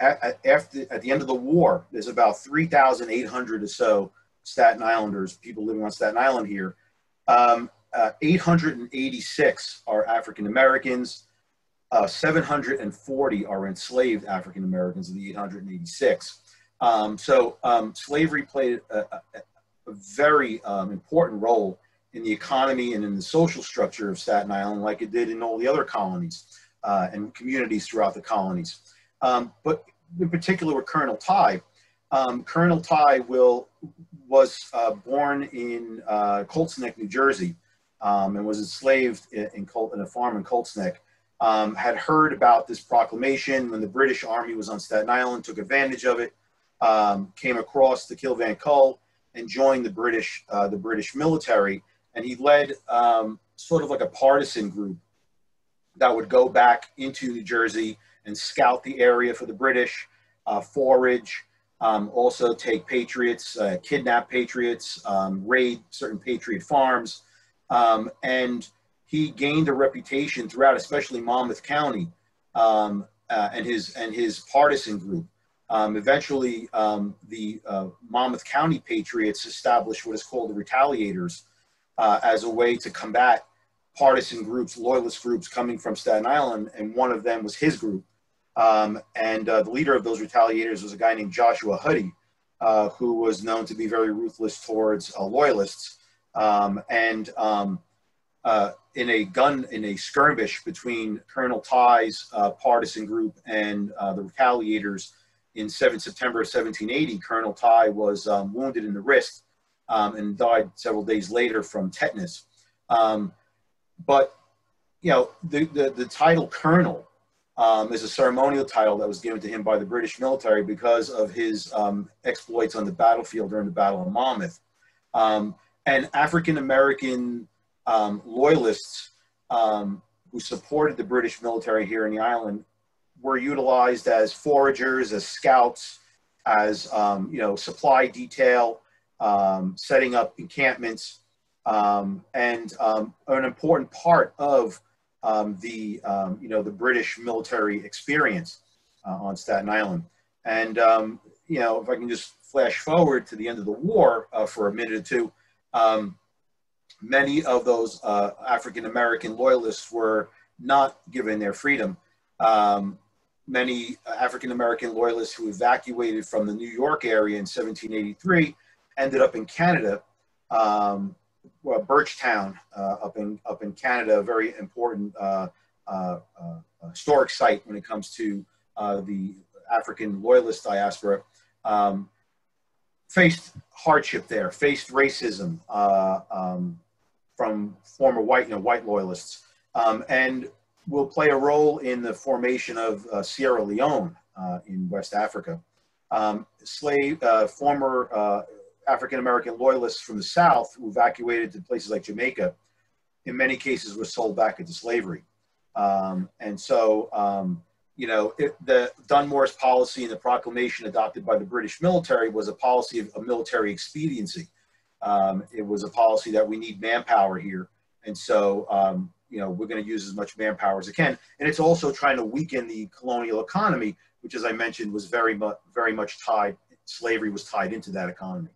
at, after at the end of the war, there's about 3,800 or so Staten Islanders, people living on Staten Island here. Um, uh, 886 are African Americans. Uh, 740 are enslaved African Americans of the 886. Um, so um, slavery played a, a, a very um, important role in the economy and in the social structure of Staten Island like it did in all the other colonies uh, and communities throughout the colonies. Um, but in particular with Colonel Tye. um, Colonel Tye will, was uh, born in uh, Colts Neck, New Jersey, um, and was enslaved in, in, Colt, in, a farm in Colts Neck. Um, had heard about this proclamation when the British Army was on Staten Island, took advantage of it, um, came across the Kill Van Kull, and joined the British, uh, the British military and he led um, sort of like a partisan group that would go back into New Jersey and scout the area for the British, uh, forage, um, also take patriots, uh, kidnap patriots, um, raid certain patriot farms, um, and he gained a reputation throughout, especially Monmouth County, um, uh, and his and his partisan group. Um, eventually, the uh, Monmouth County Patriots established what is called the Retaliators, uh, as a way to combat partisan groups, loyalist groups coming from Staten Island, and one of them was his group. Um, and uh, the leader of those retaliators was a guy named Joshua Huddy, uh, who was known to be very ruthless towards uh, loyalists. Um, and um, uh, in a gun, in a skirmish between Colonel Tye's uh, partisan group and the retaliators in 7 September 1780, Colonel Tye was um, wounded in the wrist um, and died several days later from tetanus. Um, but, you know, the, the, the title colonel um, is a ceremonial title that was given to him by the British military because of his um, exploits on the battlefield during the Battle of Monmouth. Um, and African American um, loyalists who supported the British military here in the island were utilized as foragers, as scouts, as you know, supply detail, um, setting up encampments, um, and um, an important part of um, the um, you know the British military experience uh, on Staten Island. And um, you know, if I can just flash forward to the end of the war uh, for a minute or two, many of those uh, African American loyalists were not given their freedom. many African American loyalists who evacuated from the New York area in 1783 ended up in Canada, um, well, Birchtown uh, up in up in Canada, a very important uh, uh, uh historic site when it comes to uh, the African loyalist diaspora. Um, faced hardship there, faced racism uh, um, from former white, you know, white loyalists, um, and will play a role in the formation of Sierra Leone in West Africa. Um, slave, former African American loyalists from the South who evacuated to places like Jamaica, in many cases, were sold back into slavery. Um, and so, um, you know, it, the Dunmore's policy and the proclamation adopted by the British military was a policy of, of military expediency. Um, it was a policy that we need manpower here. And so, um, you know, we're going to use as much manpower as it can. And it's also trying to weaken the colonial economy, which, as I mentioned, was very much, very much tied, slavery was tied into that economy.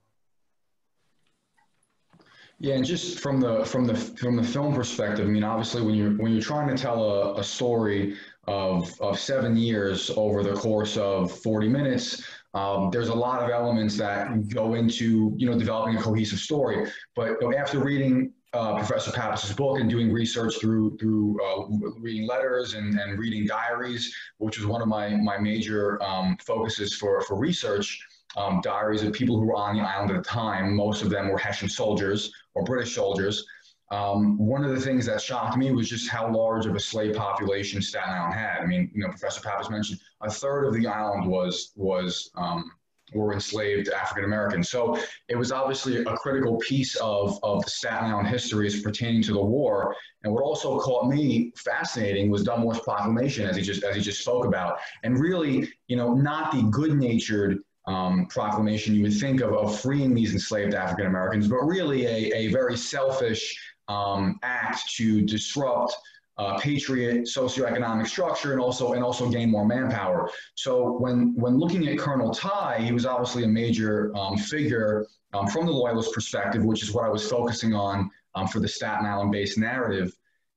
Yeah, and just from the from the from the film perspective, I mean, obviously, when you're when you're trying to tell a, a story of of seven years over the course of 40 minutes, um, there's a lot of elements that go into you know developing a cohesive story. But you know, after reading uh, Professor Papas's book and doing research through through uh, reading letters and, and reading diaries, which was one of my my major um, focuses for for research um, diaries of people who were on the island at the time. Most of them were Hessian soldiers or British soldiers. um, one of the things that shocked me was just how large of a slave population Staten Island had. I mean, you know, Professor Papas mentioned a third of the island was was um, were enslaved African Americans. So it was obviously a critical piece of, of the Staten Island history as pertaining to the war. And what also caught me fascinating was Dunmore's proclamation, as he just as he just spoke about, and really, you know, not the good-natured um, proclamation you would think of of freeing these enslaved African Americans, but really a, a very selfish um, act to disrupt uh, patriot socioeconomic structure and also and also gain more manpower. So when when looking at Colonel Tye, he was obviously a major um, figure um, from the loyalist perspective, which is what I was focusing on um, for the Staten Island-based narrative.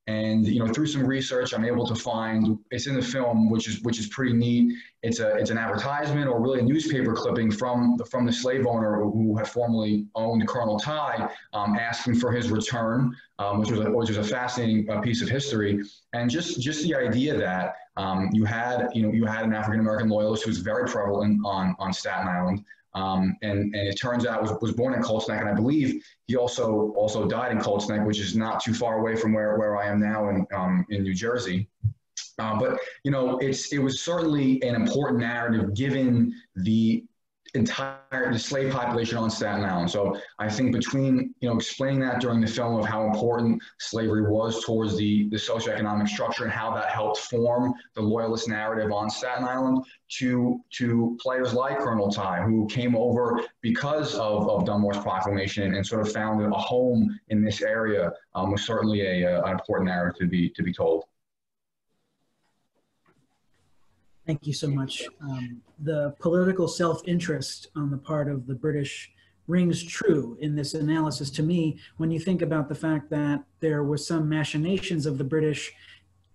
And you know, through some research, I'm able to find it's in the film, which is which is pretty neat. It's a it's an advertisement or really a newspaper clipping from the, from the slave owner who had formerly owned Colonel Tye, um, asking for his return, um, which was a, which was a fascinating uh, piece of history. And just just the idea that um, you had you know you had an African American loyalist who was very prevalent on on Staten Island. Um, and, and it turns out was, was born in Colts Neck, and I believe he also also died in Colts Neck, which is not too far away from where, where I am now in, um, in New Jersey. Uh, but you know, it's it was certainly an important narrative given the entire the slave population on Staten Island. So I think between you know explaining that during the film of how important slavery was towards the the socioeconomic structure and how that helped form the loyalist narrative on Staten Island to to players like Colonel Tye who came over because of, of Dunmore's proclamation and sort of found a home in this area um, was certainly a, a, an important narrative to be to be told. Thank you so much. Um, the political self-interest on the part of the British rings true in this analysis to me when you think about the fact that there were some machinations of the British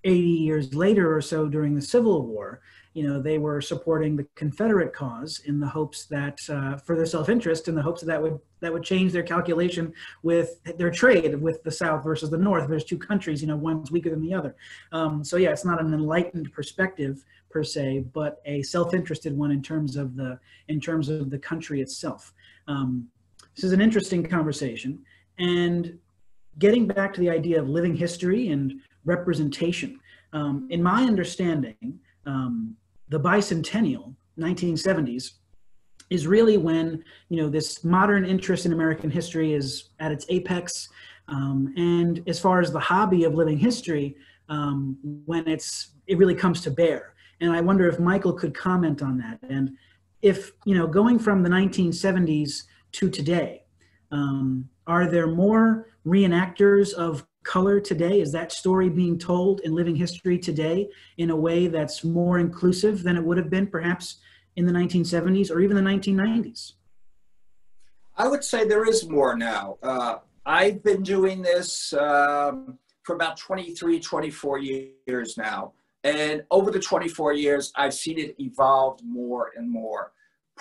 80 years later or so during the Civil War you know, they were supporting the Confederate cause in the hopes that, uh, for their self-interest, in the hopes that that would that would change their calculation with their trade with the South versus the North. There's two countries, you know, one's weaker than the other. Um, so yeah, it's not an enlightened perspective per se, but a self-interested one in terms of the in terms of the country itself. Um, this is an interesting conversation, and getting back to the idea of living history and representation. Um, in my understanding, um, the bicentennial, 1970s, is really when you know this modern interest in American history is at its apex, um, and as far as the hobby of living history, um, when it's it really comes to bear. And I wonder if Michael could comment on that, and if you know going from the 1970s to today, um, are there more reenactors of color today? Is that story being told in living history today in a way that's more inclusive than it would have been perhaps in the 1970s or even the 1990s? I would say there is more now. Uh, I've been doing this um, for about 23, 24 years now. And over the 24 years, I've seen it evolve more and more.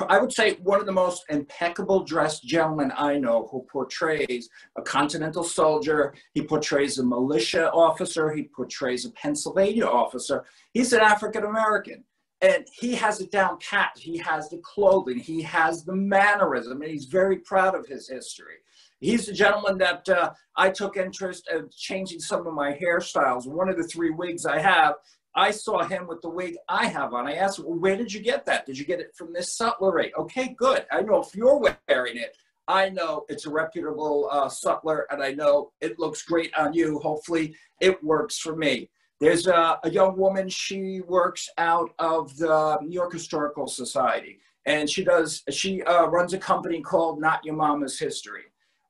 I would say one of the most impeccable dressed gentlemen I know who portrays a continental soldier, he portrays a militia officer, he portrays a Pennsylvania officer. He's an African American and he has it down pat. He has the clothing, he has the mannerism, and he's very proud of his history. He's the gentleman that uh, I took interest in changing some of my hairstyles. One of the three wigs I have I saw him with the wig I have on. I asked well, where did you get that? Did you get it from this sutlery? Okay, good. I know if you're wearing it, I know it's a reputable uh, sutler and I know it looks great on you. Hopefully it works for me. There's a, a young woman, she works out of the New York Historical Society and she does, she uh, runs a company called Not Your Mama's History.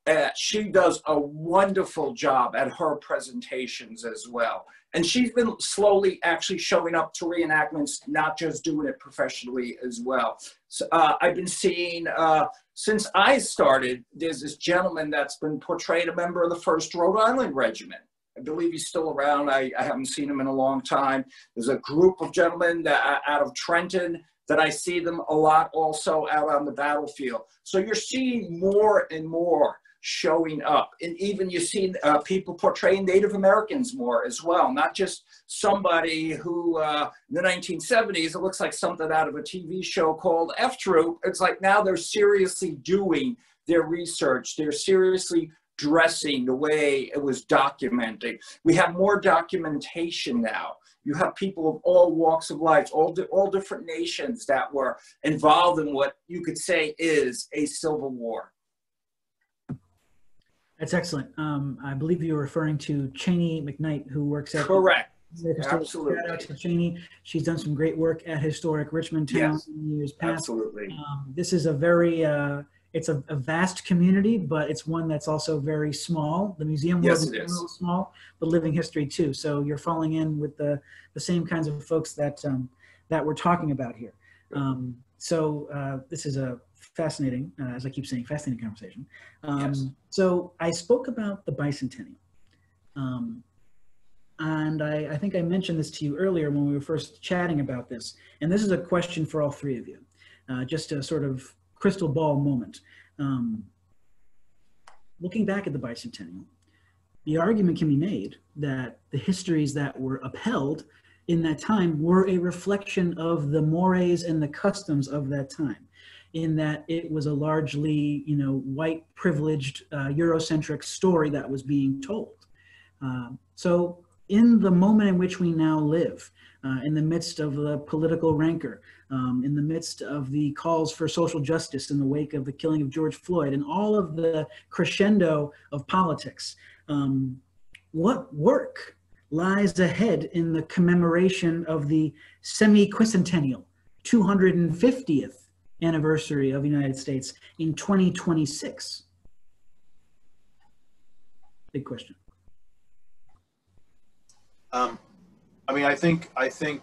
Uh, she does a wonderful job at her presentations as well. And she's been slowly actually showing up to reenactments, not just doing it professionally as well. So, uh, I've been seeing, uh, since I started, there's this gentleman that's been portrayed a member of the 1st Rhode Island Regiment. I believe he's still around. I, I haven't seen him in a long time. There's a group of gentlemen that, uh, out of Trenton that I see them a lot also out on the battlefield. So you're seeing more and more showing up. And even you see uh, people portraying Native Americans more as well, not just somebody who uh, in the 1970s, it looks like something out of a TV show called F Troop. It's like now they're seriously doing their research. They're seriously dressing, the way it was documenting. We have more documentation now. You have people of all walks of life, all, di all different nations that were involved in what you could say is a civil war. That's excellent. Um, I believe you're referring to Cheney McKnight, who works at correct. Absolutely. Shout out to Cheney. She's done some great work at historic Richmond Town yes. in years past. Absolutely. Um, this is a very uh, it's a, a, vast community, but it's one that's also very small. The museum yes, was small, but living history too. So you're falling in with the the same kinds of folks that um, that we're talking about here. Um, so uh, this is a fascinating, uh, as I keep saying, fascinating conversation. Um, yes. So I spoke about the bicentennial. Um, and I, I, think I mentioned this to you earlier when we were first chatting about this. And this is a question for all three of you, uh, just a sort of crystal ball moment. Um, looking back at the bicentennial, the argument can be made that the histories that were upheld in that time were a reflection of the mores and the customs of that time in that it was a largely, you know, white privileged uh, Eurocentric story that was being told. Uh, so in the moment in which we now live, uh, in the midst of the political rancor, um, in the midst of the calls for social justice in the wake of the killing of George Floyd, and all of the crescendo of politics, um, what work lies ahead in the commemoration of the semi-quincentennial 250th anniversary of the United States in 2026? Big question. Um, I mean, I think, I think,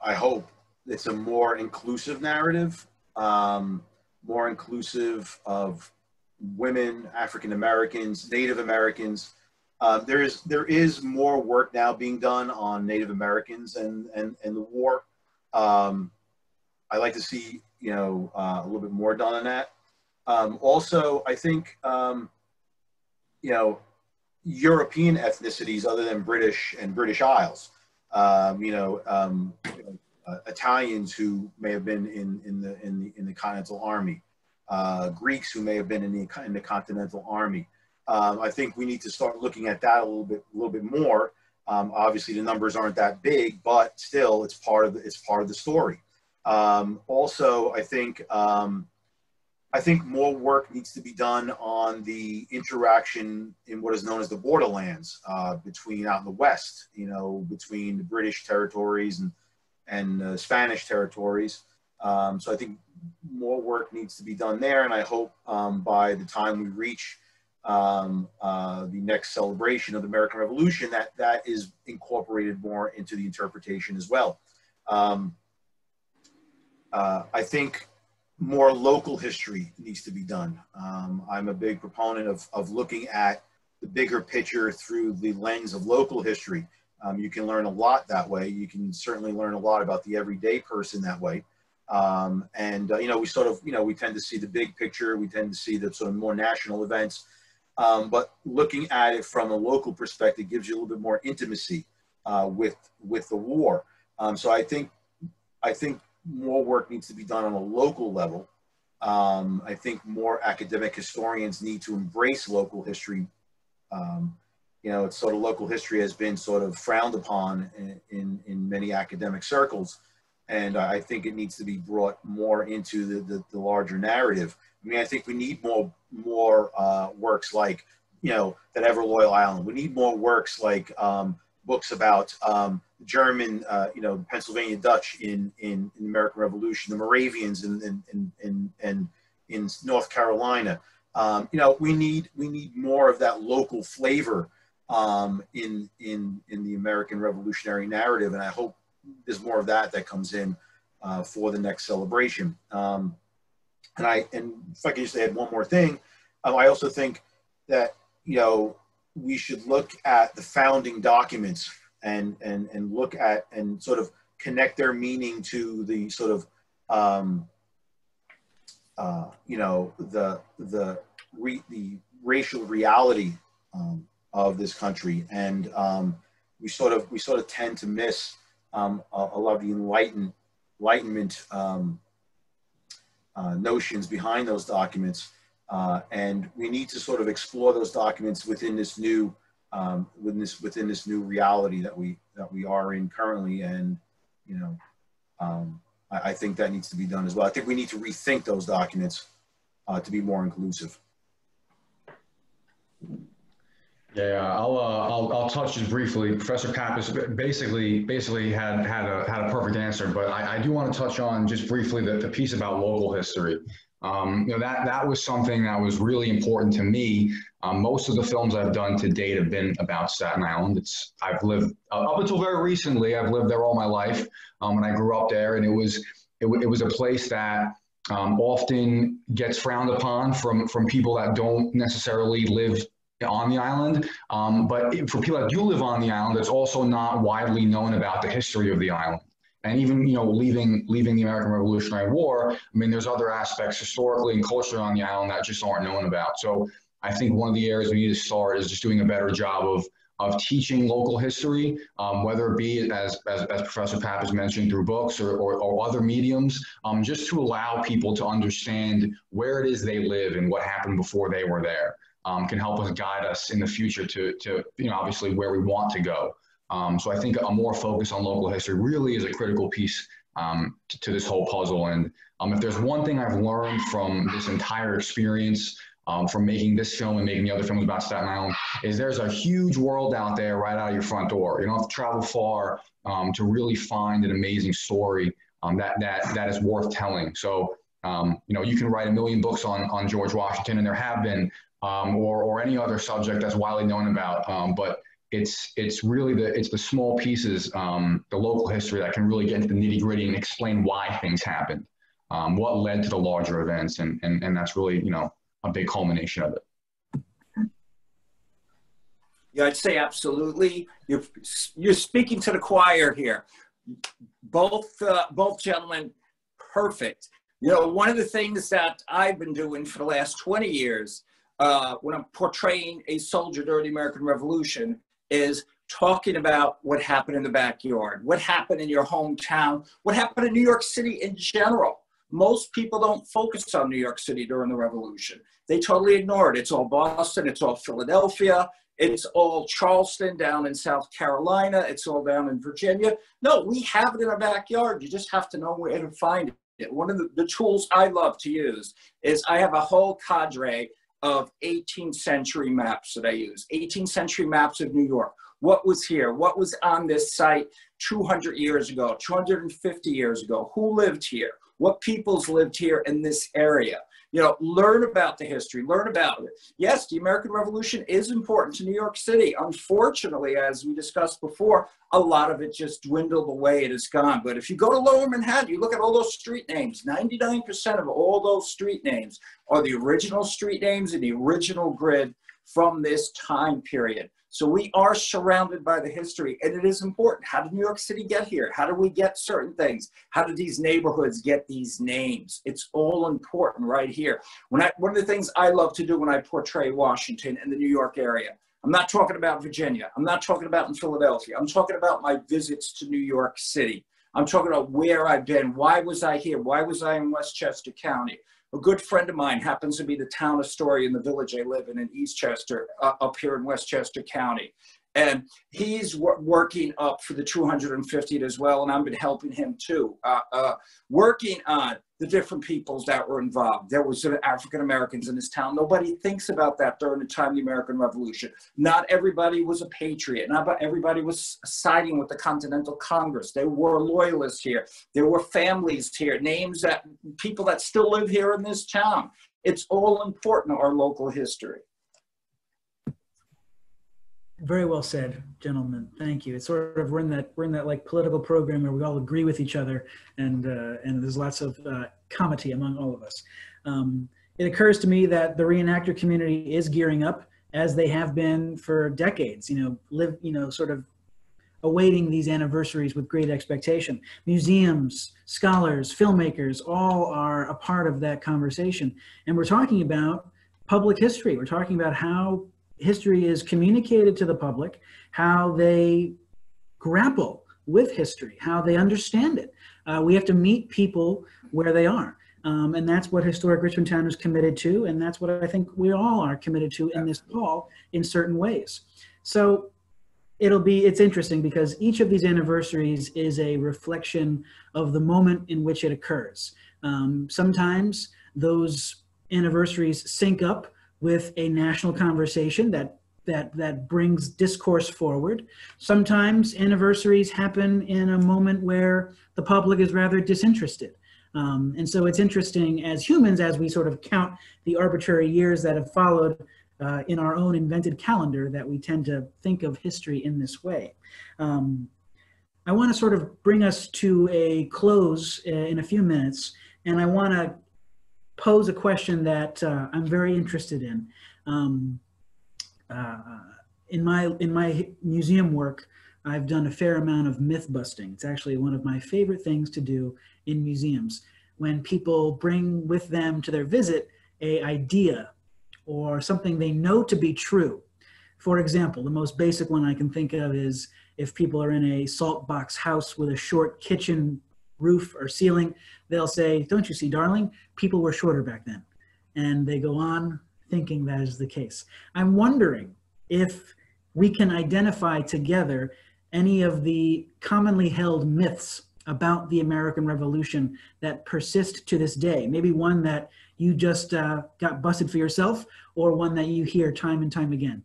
I hope it's a more inclusive narrative, um, more inclusive of women, African Americans, Native Americans. Uh, there is there is more work now being done on Native Americans and and and the war. Um, I like to see, you know, uh, a little bit more done on that. Um, also, I think, um, you know, European ethnicities other than British and British Isles, um, you know, um, uh, Italians who may have been in, in, the, in, the, in the Continental Army, uh, Greeks who may have been in the, in the Continental Army. Um, I think we need to start looking at that a little bit, a little bit more. Um, obviously, the numbers aren't that big, but still, it's part of the, it's part of the story. Um, also, I think um, I think more work needs to be done on the interaction in what is known as the borderlands uh, between out in the west, you know, between the British territories and and uh, Spanish territories. Um, so I think more work needs to be done there, and I hope um, by the time we reach um, uh, the next celebration of the American Revolution, that that is incorporated more into the interpretation as well. Um, uh, I think more local history needs to be done. Um, I'm a big proponent of, of looking at the bigger picture through the lens of local history. Um, you can learn a lot that way. You can certainly learn a lot about the everyday person that way. Um, and, uh, you know, we sort of, you know, we tend to see the big picture. We tend to see the sort of more national events. Um, but looking at it from a local perspective gives you a little bit more intimacy uh, with, with the war. Um, so I think, I think more work needs to be done on a local level. Um, I think more academic historians need to embrace local history. Um, you know, it's sort of local history has been sort of frowned upon in, in, in many academic circles. And I think it needs to be brought more into the, the, the larger narrative. I mean, I think we need more, more uh, works like, you know, that Ever Loyal Island. We need more works like um, books about um, German, uh, you know, Pennsylvania Dutch in, in, in, the American Revolution, the Moravians in, in, in, in, in North Carolina. Um, you know, we need, we need more of that local flavor um, in, in, in the American Revolutionary narrative. And I hope there's more of that that comes in uh, for the next celebration. Um, and I, and if I could just add one more thing, um, I also think that, you know, we should look at the founding documents and, and, and look at and sort of connect their meaning to the sort of, um, uh, you know, the, the, re, the racial reality um, of this country. And um, we sort of, we sort of tend to miss um, a, a, lot of the enlighten, enlightenment um, uh, notions behind those documents. Uh, and we need to sort of explore those documents within this new um, within this within this new reality that we that we are in currently. And you know, um, I, I, think that needs to be done as well. I think we need to rethink those documents uh, to be more inclusive. Yeah, I'll, uh, I'll, I'll touch just briefly. Professor Papas basically basically had had a had a perfect answer, but I, I do want to touch on just briefly the, the piece about local history. Um, you know that that was something that was really important to me. Um, most of the films I've done to date have been about Staten Island. It's I've lived uh, up until very recently. I've lived there all my life, um, and I grew up there, and it was it, it was a place that um, often gets frowned upon from from people that don't necessarily live on the island. Um, but for people that do live on the island, it's also not widely known about the history of the island. And even you know, leaving leaving the American Revolutionary War, I mean, there's other aspects historically and culturally on the island that just aren't known about. So I think one of the areas we need to start is just doing a better job of of teaching local history, um, whether it be as, as, as Professor Papas mentioned through books or, or, or other mediums, um, just to allow people to understand where it is they live and what happened before they were there um, can help us guide us in the future to, to, you know, obviously where we want to go. Um, so I think a more focus on local history really is a critical piece um, to, to, this whole puzzle. And um, if there's one thing I've learned from this entire experience, um, from making this film and making the other films about Staten Island, is there's a huge world out there right out of your front door. You don't have to travel far um, to really find an amazing story that, that, that is worth telling. So um, you know, you can write a million books on, on George Washington, and there have been, um, or, or any other subject that's widely known about. Um, but it's it's really the it's the small pieces, um, the local history that can really get into the nitty gritty and explain why things happened, um, what led to the larger events, and, and and that's really you know a big culmination of it. Yeah, I'd say absolutely. You're you're speaking to the choir here. Both uh, both gentlemen, perfect. You know, one of the things that I've been doing for the last 20 years uh, when I'm portraying a soldier during the American Revolution is talking about what happened in the backyard, what happened in your hometown, what happened in New York City in general. Most people don't focus on New York City during the revolution. They totally ignore it. It's all Boston, it's all Philadelphia, it's all Charleston down in South Carolina, it's all down in Virginia. No, we have it in our backyard. You just have to know where to find it. One of the, the tools I love to use is I have a whole cadre of 18th century maps that I use, 18th century maps of New York. What was here? What was on this site 200 years ago, 250 years ago? Who lived here? What peoples lived here in this area? You know, learn about the history, learn about it. Yes, the American Revolution is important to New York City. Unfortunately, as we discussed before, a lot of it just dwindled away. It is gone. But if you go to Lower Manhattan, you look at all those street names, 99% of all those street names are the original street names in the original grid from this time period. So we are surrounded by the history, and it is important. How did New York City get here? How do we get certain things? How did these neighborhoods get these names? It's all important right here. When I, one of the things I love to do when I portray Washington and the New York area, I'm not talking about Virginia. I'm not talking about in Philadelphia. I'm talking about my visits to New York City. I'm talking about where I've been. Why was I here? Why was I in Westchester County? A good friend of mine happens to be the town historian in the village I live in in Eastchester, uh, up here in Westchester County. And he's working up for the 250 as well, and I've been helping him too, uh, uh, working on the different peoples that were involved. There was African Americans in this town. Nobody thinks about that during the time of the American Revolution. Not everybody was a patriot. Not everybody was siding with the Continental Congress. There were loyalists here. There were families here, names that people that still live here in this town. It's all important, our local history. Very well said, gentlemen. Thank you. It's sort of we're in that we're in that like political program where we all agree with each other, and uh, and there's lots of uh, comity among all of us. Um, it occurs to me that the reenactor community is gearing up as they have been for decades. You know, live you know sort of awaiting these anniversaries with great expectation. Museums, scholars, filmmakers, all are a part of that conversation, and we're talking about public history. We're talking about how history is communicated to the public, how they grapple with history, how they understand it. Uh, we have to meet people where they are. Um, and that's what Historic Richmond Town is committed to. And that's what I think we all are committed to in this call in certain ways. So it'll be, it's interesting because each of these anniversaries is a reflection of the moment in which it occurs. Um, sometimes those anniversaries sync up with a national conversation that that that brings discourse forward. Sometimes anniversaries happen in a moment where the public is rather disinterested. Um, and so it's interesting as humans, as we sort of count the arbitrary years that have followed uh, in our own invented calendar, that we tend to think of history in this way. Um, I want to sort of bring us to a close uh, in a few minutes, and I want to pose a question that uh, I'm very interested in. Um, uh, in my in my museum work, I've done a fair amount of myth busting. It's actually one of my favorite things to do in museums. When people bring with them to their visit a idea or something they know to be true. For example, the most basic one I can think of is if people are in a salt box house with a short kitchen roof or ceiling, they'll say, don't you see, darling, people were shorter back then. And they go on thinking that is the case. I'm wondering if we can identify together any of the commonly held myths about the American Revolution that persist to this day. Maybe one that you just uh, got busted for yourself or one that you hear time and time again.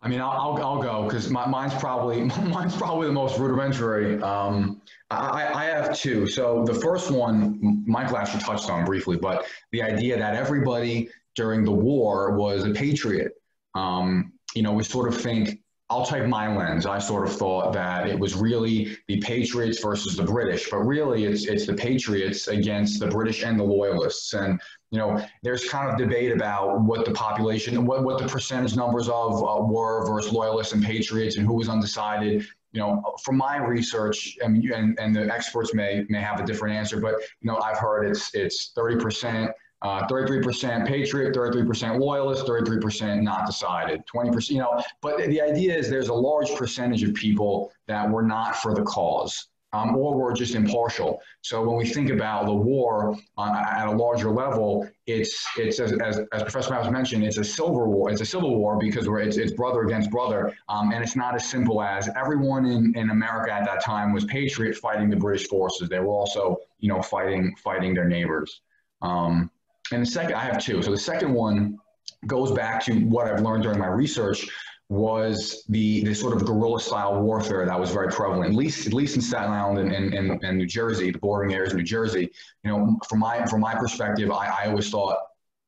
I mean, I'll, I'll, go because mine's probably *laughs* mine's probably the most rudimentary. Um, I, I have two. So the first one, Michael actually touched on briefly, but the idea that everybody during the war was a patriot. Um, you know, we sort of think I'll take my lens. I sort of thought that it was really the Patriots versus the British, but really it's it's the Patriots against the British and the Loyalists. And you know, there's kind of debate about what the population, what what the percentage numbers of uh, were versus Loyalists and Patriots, and who was undecided. You know, from my research, and and, and the experts may may have a different answer, but you know, I've heard it's it's 30 percent uh, 33% patriot, 33% loyalist, 33% not decided, 20%, you know, but the idea is there's a large percentage of people that were not for the cause. Um, or were just impartial. So when we think about the war on, at a larger level, it's it's as, as, as Professor Mouse mentioned, it's a civil war. It's a civil war because we're, it's, it's brother against brother, um, and it's not as simple as everyone in, in America at that time was patriot fighting the British forces. They were also you know fighting fighting their neighbors. Um, and the second, I have two. So the second one goes back to what I've learned during my research was the, the sort of guerrilla style warfare that was very prevalent, at least at least in Staten Island and, and, and, New Jersey, the bordering areas of New Jersey. You know, from my from my perspective, I, I always thought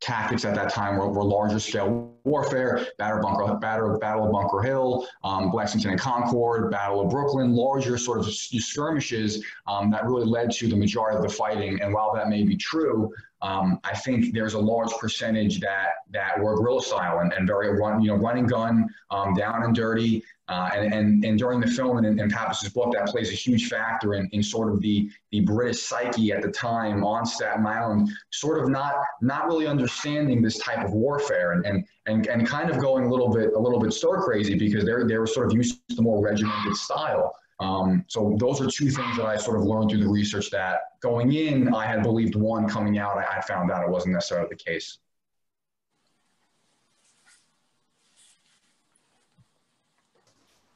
tactics at that time were, were larger scale warfare, Battle, Bunker, Battle, Battle of Bunker Hill, um, Lexington and Concord, Battle of Brooklyn, larger sort of skirmishes um, that really led to the majority of the fighting. And while that may be true, um, I think there's a large percentage that that were guerrilla style and, and very run, you know, running gun, um, down and dirty. Uh, and, and, and during the film and in, in Papas's book, that plays a huge factor in, in sort of the, the British psyche at the time on Staten Island, sort of not not really understanding this type of warfare and, and, and, and kind of going a little bit a little bit stir crazy because they're they were sort of used to the more regimented style. Um, so those are two things that I sort of learned through the research that going in, I had believed one coming out, I, found out it wasn't necessarily the case.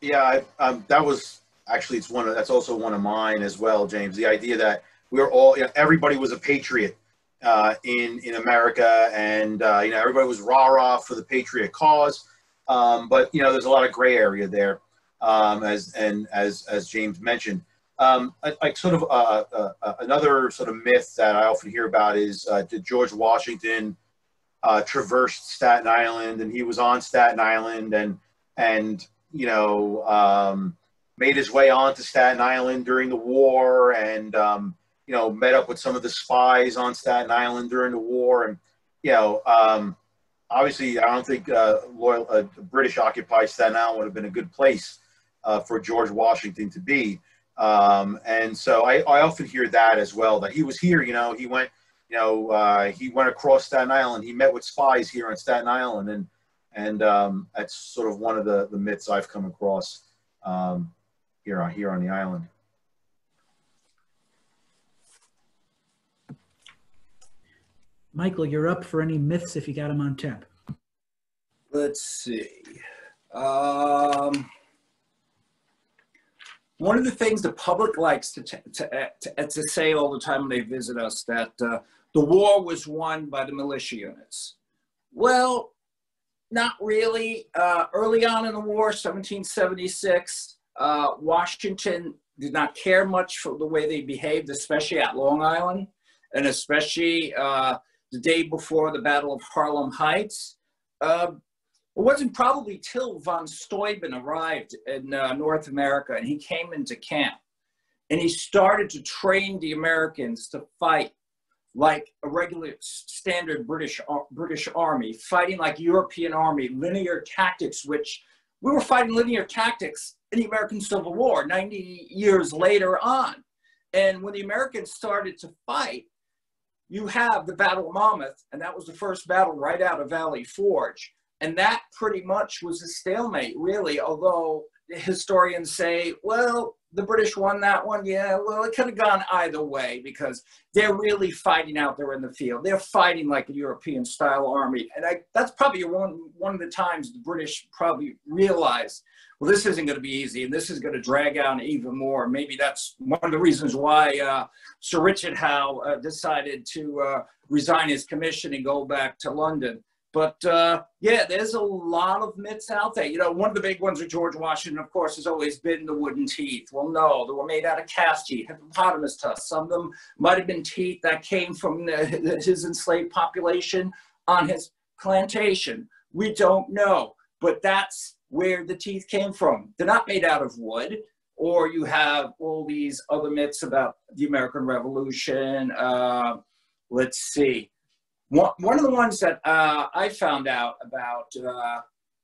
Yeah, I, um, that was actually it's one of that's also one of mine as well, James. The idea that we are all you know, everybody was a patriot uh, in in America, and uh, you know everybody was rah rah for the patriot cause. Um, but you know there's a lot of gray area there, um, as and as as James mentioned. Um, like sort of uh, uh, uh, another sort of myth that I often hear about is uh, did George Washington uh, traversed Staten Island and he was on Staten Island and and you know, um, made his way onto Staten Island during the war and, um, you know, met up with some of the spies on Staten Island during the war. And, you know, um, obviously, I don't think uh, loyal, British occupied Staten Island would have been a good place uh, for George Washington to be. Um, and so I, I often hear that as well, that he was here, you know, he went, you know, uh, he went across Staten Island, he met with spies here on Staten Island. And, and um, that's sort of one of the, the myths I've come across. Um, here on here on the island. Michael, you're up for any myths if you got them on tap. Let's see. Um, one of the things the public likes to, to, to, to, say all the time when they visit us that uh, the war was won by the militia units. Well, not really. Uh, early on in the war, 1776, uh, Washington did not care much for the way they behaved, especially at Long Island, and especially uh, the day before the Battle of Harlem Heights. It wasn't probably till von Steuben arrived in uh, North America and he came into camp and he started to train the Americans to fight like a regular standard British uh, British army, fighting like European army, linear tactics, which we were fighting linear tactics in the American Civil War 90 years later on. And when the Americans started to fight, you have the Battle of Monmouth, and that was the first battle right out of Valley Forge. And that pretty much was a stalemate, really, although historians say, well, the British won that one. Yeah, well, it could have gone either way because they're really fighting out there in the field. They're fighting like a European style army. And I, that's probably one, one of the times the British probably realized well, this isn't going to be easy and this is going to drag out even more. Maybe that's one of the reasons why uh, Sir Richard Howe uh, decided to uh, resign his commission and go back to London. But uh, yeah, there's a lot of myths out there. You know, one of the big ones with George Washington, of course, has always been the wooden teeth. Well, no, they were made out of calf teeth, hippopotamus tusks. Some of them might have been teeth that came from the, his enslaved population on his plantation. We don't know, but that's where the teeth came from. They're not made out of wood. Or you have all these other myths about the American Revolution. Uh, let's see. One, one of the ones that uh, I found out about uh,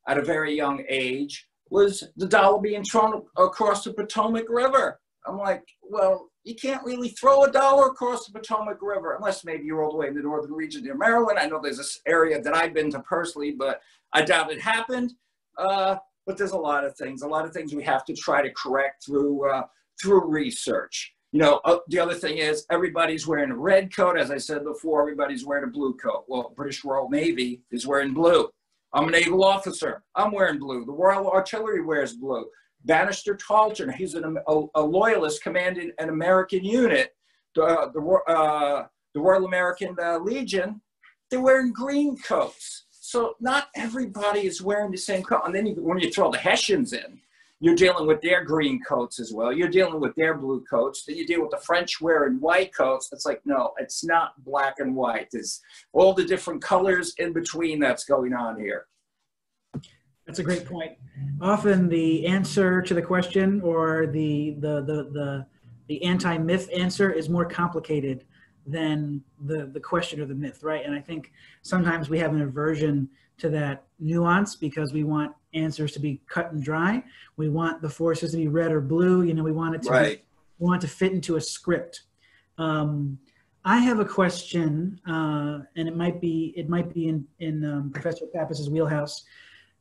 at a very young age was the dollar being thrown across the Potomac River. I'm like, well, you can't really throw a dollar across the Potomac River unless maybe you're all the way in the northern region near Maryland. I know there's this area that I've been to personally, but I doubt it happened. Uh, but there's a lot of things, a lot of things we have to try to correct through uh, through research. You know, uh, the other thing is everybody's wearing a red coat. As I said before, everybody's wearing a blue coat. Well, British Royal Navy is wearing blue. I'm a naval officer. I'm wearing blue. The Royal Artillery wears blue. Banastre Tarleton, he's an, a, a, loyalist commanding an American unit. The, the, uh, the Royal American uh, Legion, they're wearing green coats. So not everybody is wearing the same coat. And then you, when you throw the Hessians in, you're dealing with their green coats as well. You're dealing with their blue coats. Then you deal with the French wearing white coats. It's like, no, it's not black and white. There's all the different colors in between that's going on here. That's a great point. Often the answer to the question or the the the the, the anti-myth answer is more complicated than the the question or the myth, right? And I think sometimes we have an aversion to that nuance because we want answers to be cut and dry. We want the forces to be red or blue. You know, we want it to right. be, we want to fit into a script. Um, I have a question, uh, and it might be it might be in in um, Professor Papas's wheelhouse.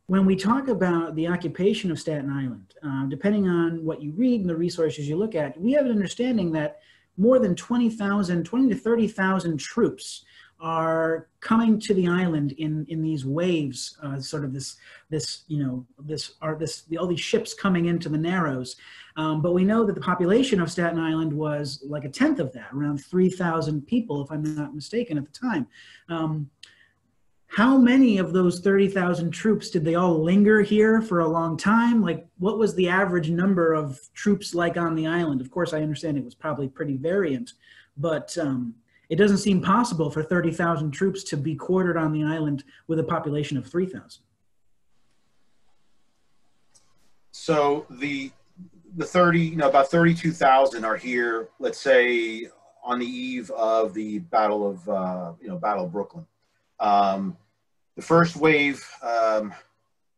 When we talk about the occupation of Staten Island, uh, depending on what you read and the resources you look at, we have an understanding that more than 20,000, 20 to 30,000 troops are coming to the island in in these waves uh, sort of this this you know this are this all these ships coming into the narrows um, but we know that the population of staten island was like a tenth of that around 3000 people if i'm not mistaken at the time um, how many of those 30,000 troops did they all linger here for a long time? Like, what was the average number of troops like on the island? Of course, I understand it was probably pretty variant, but um, it doesn't seem possible for 30,000 troops to be quartered on the island with a population of 3,000. So the the 30, you know, about 32,000 are here, let's say, on the eve of the Battle of, uh, you know, Battle of Brooklyn. Um, the first wave, um,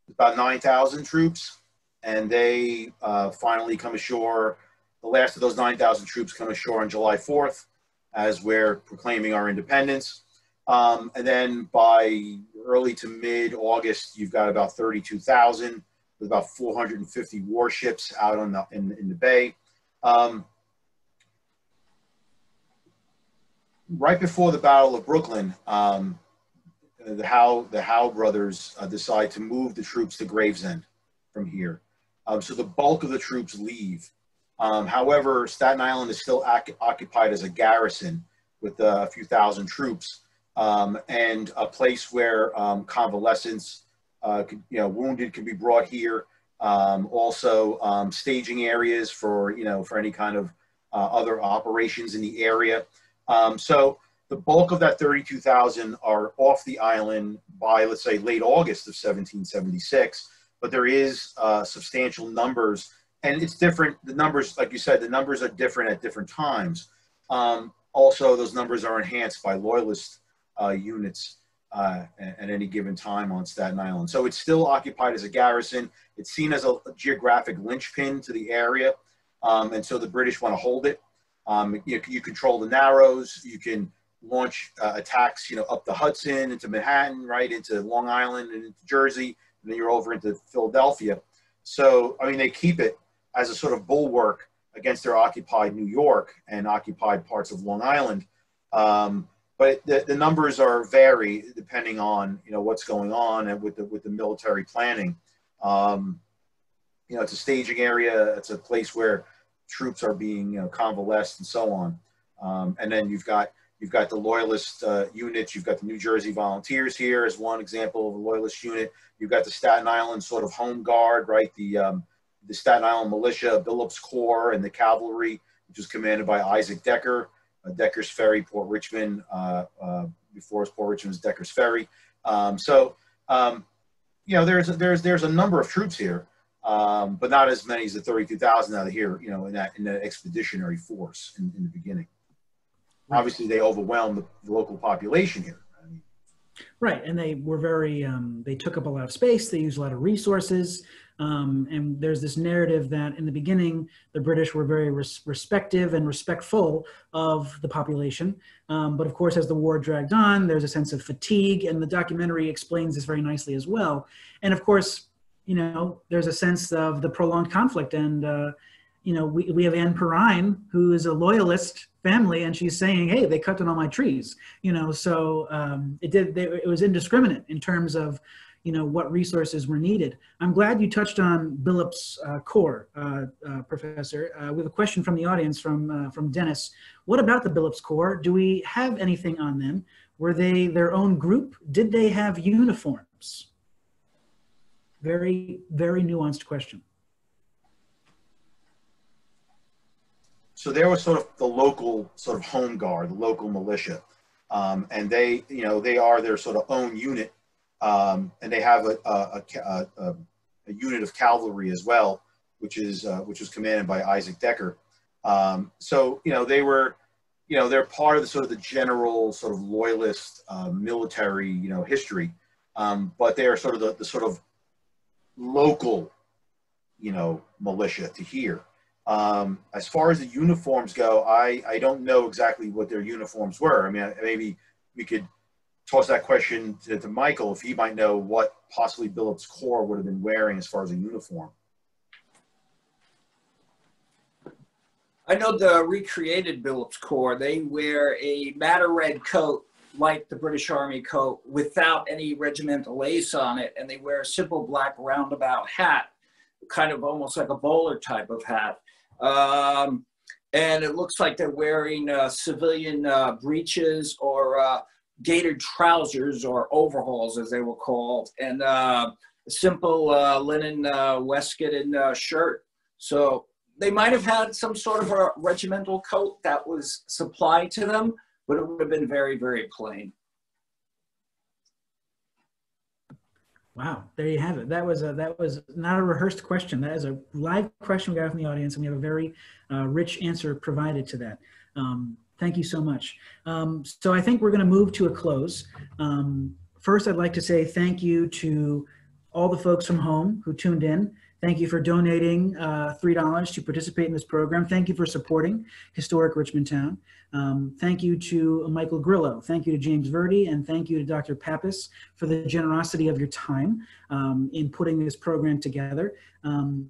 about 9,000 troops, and they uh, finally come ashore. The last of those 9,000 troops come ashore on July 4th as we're proclaiming our independence. Um, and then by early to mid August, you've got about 32,000 with about 450 warships out on the, in, in the bay. Um, right before the Battle of Brooklyn, um, the Howe, the Howe brothers uh, decide to move the troops to Gravesend from here. Um, so the bulk of the troops leave. Um, however, Staten Island is still ac- occupied as a garrison with a few thousand troops um, and a place where um, convalescents, uh, could, you know, wounded can be brought here. Um, also, um, staging areas for you know for any kind of uh, other operations in the area. so the bulk of that 32,000 are off the island by, let's say, late August of 1776. But there is uh, substantial numbers, and it's different. The numbers, like you said, the numbers are different at different times. Um, also, those numbers are enhanced by loyalist uh, units uh, at, any given time on Staten Island. So it's still occupied as a garrison. It's seen as a, a geographic linchpin to the area, um, and so the British want to hold it. Um, you, you control the Narrows. You can launch uh, attacks, you know, up the Hudson into Manhattan, right into Long Island and into Jersey, and then you're over into Philadelphia. So, I mean, they keep it as a sort of bulwark against their occupied New York and occupied parts of Long Island. Um, but the, the numbers are vary depending on you know what's going on and with the with the military planning. Um, you know, it's a staging area. It's a place where troops are being you know convalesced and so on. Um, and then you've got You've got the loyalist uh, units. You've got the New Jersey Volunteers here as one example of a loyalist unit. You've got the Staten Island sort of home guard, right? The um, the Staten Island Militia, Billopp's Corps, and the cavalry, which was commanded by Isaac Decker, uh, Decker's Ferry, Port Richmond. Uh, uh before Port Richmond's Decker's Ferry. Um, so, um, you know, there's there's there's a number of troops here, um, but not as many as the 32,000 out of here. You know, in that in that expeditionary force in, in the beginning obviously they overwhelmed the, the local population here. Right, and they were very, um, they took up a lot of space, they used a lot of resources, um, and there's this narrative that in the beginning, the British were very res- respective and respectful of the population. Um, but of course, as the war dragged on, there's a sense of fatigue, and the documentary explains this very nicely as well. And of course, you know, there's a sense of the prolonged conflict and, uh, you know, we, we have Anne Perine, who is a loyalist family, and she's saying, "Hey, they cut down all my trees." You know, so um, it did. They, it was indiscriminate in terms of, you know, what resources were needed. I'm glad you touched on Billopp's uh, Corps, uh, uh, Professor. Uh, we have a question from the audience from uh, from Dennis. What about the Billopp's Corps? Do we have anything on them? Were they their own group? Did they have uniforms? Very, very nuanced question. so they were sort of the local sort of home guard, the local militia, um, and they, you know, they are their sort of own unit, um, and they have a a, a, a, unit of cavalry as well, which is uh, which was commanded by Isaac Decker. Um, so you know they were, you know, they're part of the sort of the general sort of loyalist uh, military, you know, history, um, but they are sort of the, the sort of local, you know, militia to here. Um, as far as the uniforms go, I, I don't know exactly what their uniforms were. I mean, maybe we could toss that question to, to Michael if he might know what possibly Billopp's Corps would have been wearing as far as a uniform. I know the recreated Billopp's Corps, they wear a matter red coat like the British Army coat without any regimental lace on it, and they wear a simple black roundabout hat, kind of almost like a bowler type of hat. Um, and it looks like they're wearing uh, civilian uh, breeches or uh, gaitered trousers or overalls, as they were called, and uh, a simple uh, linen uh, waistcoat and shirt. So they might have had some sort of a regimental coat that was supplied to them, but it would have been very, very plain. Wow, there you have it. That was a that was not a rehearsed question. That is a live question we got from the audience, and we have a very uh, rich answer provided to that. Um, thank you so much. Um, so I think we're going to move to a close. Um, first, I'd like to say thank you to all the folks from home who tuned in. Thank you for donating uh, $3 to participate in this program. Thank you for supporting Historic Richmond Town. Um, thank you to Michael Grillo. Thank you to James Verdi. And thank you to Dr. Papas for the generosity of your time um, in putting this program together. Um,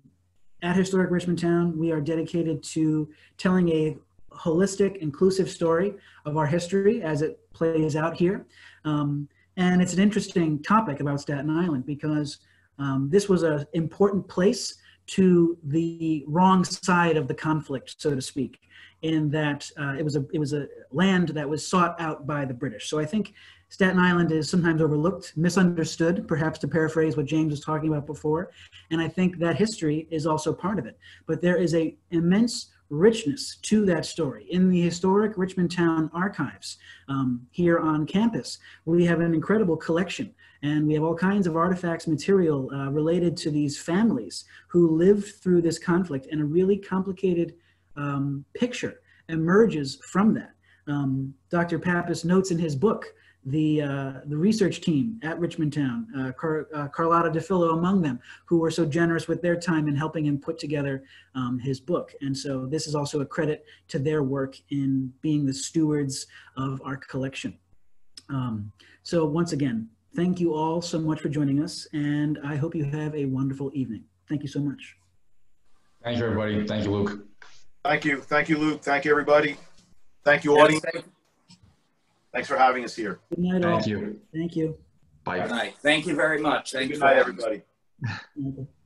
at Historic Richmond Town, we are dedicated to telling a holistic, inclusive story of our history as it plays out here. Um, and it's an interesting topic about Staten Island because um, this was an important place to the wrong side of the conflict, so to speak, in that uh, it was a it was a land that was sought out by the British. So I think Staten Island is sometimes overlooked, misunderstood, perhaps to paraphrase what James was talking about before. And I think that history is also part of it. But there is a immense richness to that story. In the historic Richmond Town archives um, here on campus, we have an incredible collection and we have all kinds of artifacts, material uh, related to these families who lived through this conflict and a really complicated um, picture emerges from that. Um, Dr. Papas notes in his book the uh, the research team at Richmond Town, uh, Car uh, Carlotta DeFillo among them, who were so generous with their time in helping him put together um, his book. And so this is also a credit to their work in being the stewards of our collection. Um, so once again, thank you all so much for joining us, and I hope you have a wonderful evening. Thank you so much. Thank you, everybody. Thank you, Luke. Thank you. Thank you, Luke. Thank you, everybody. Thank you, audience. Thanks for having us here. Good night, Thank all. you. Thank you. Bye. Good night. Thank you very much. Thank you Good for night, everybody. Okay. *laughs*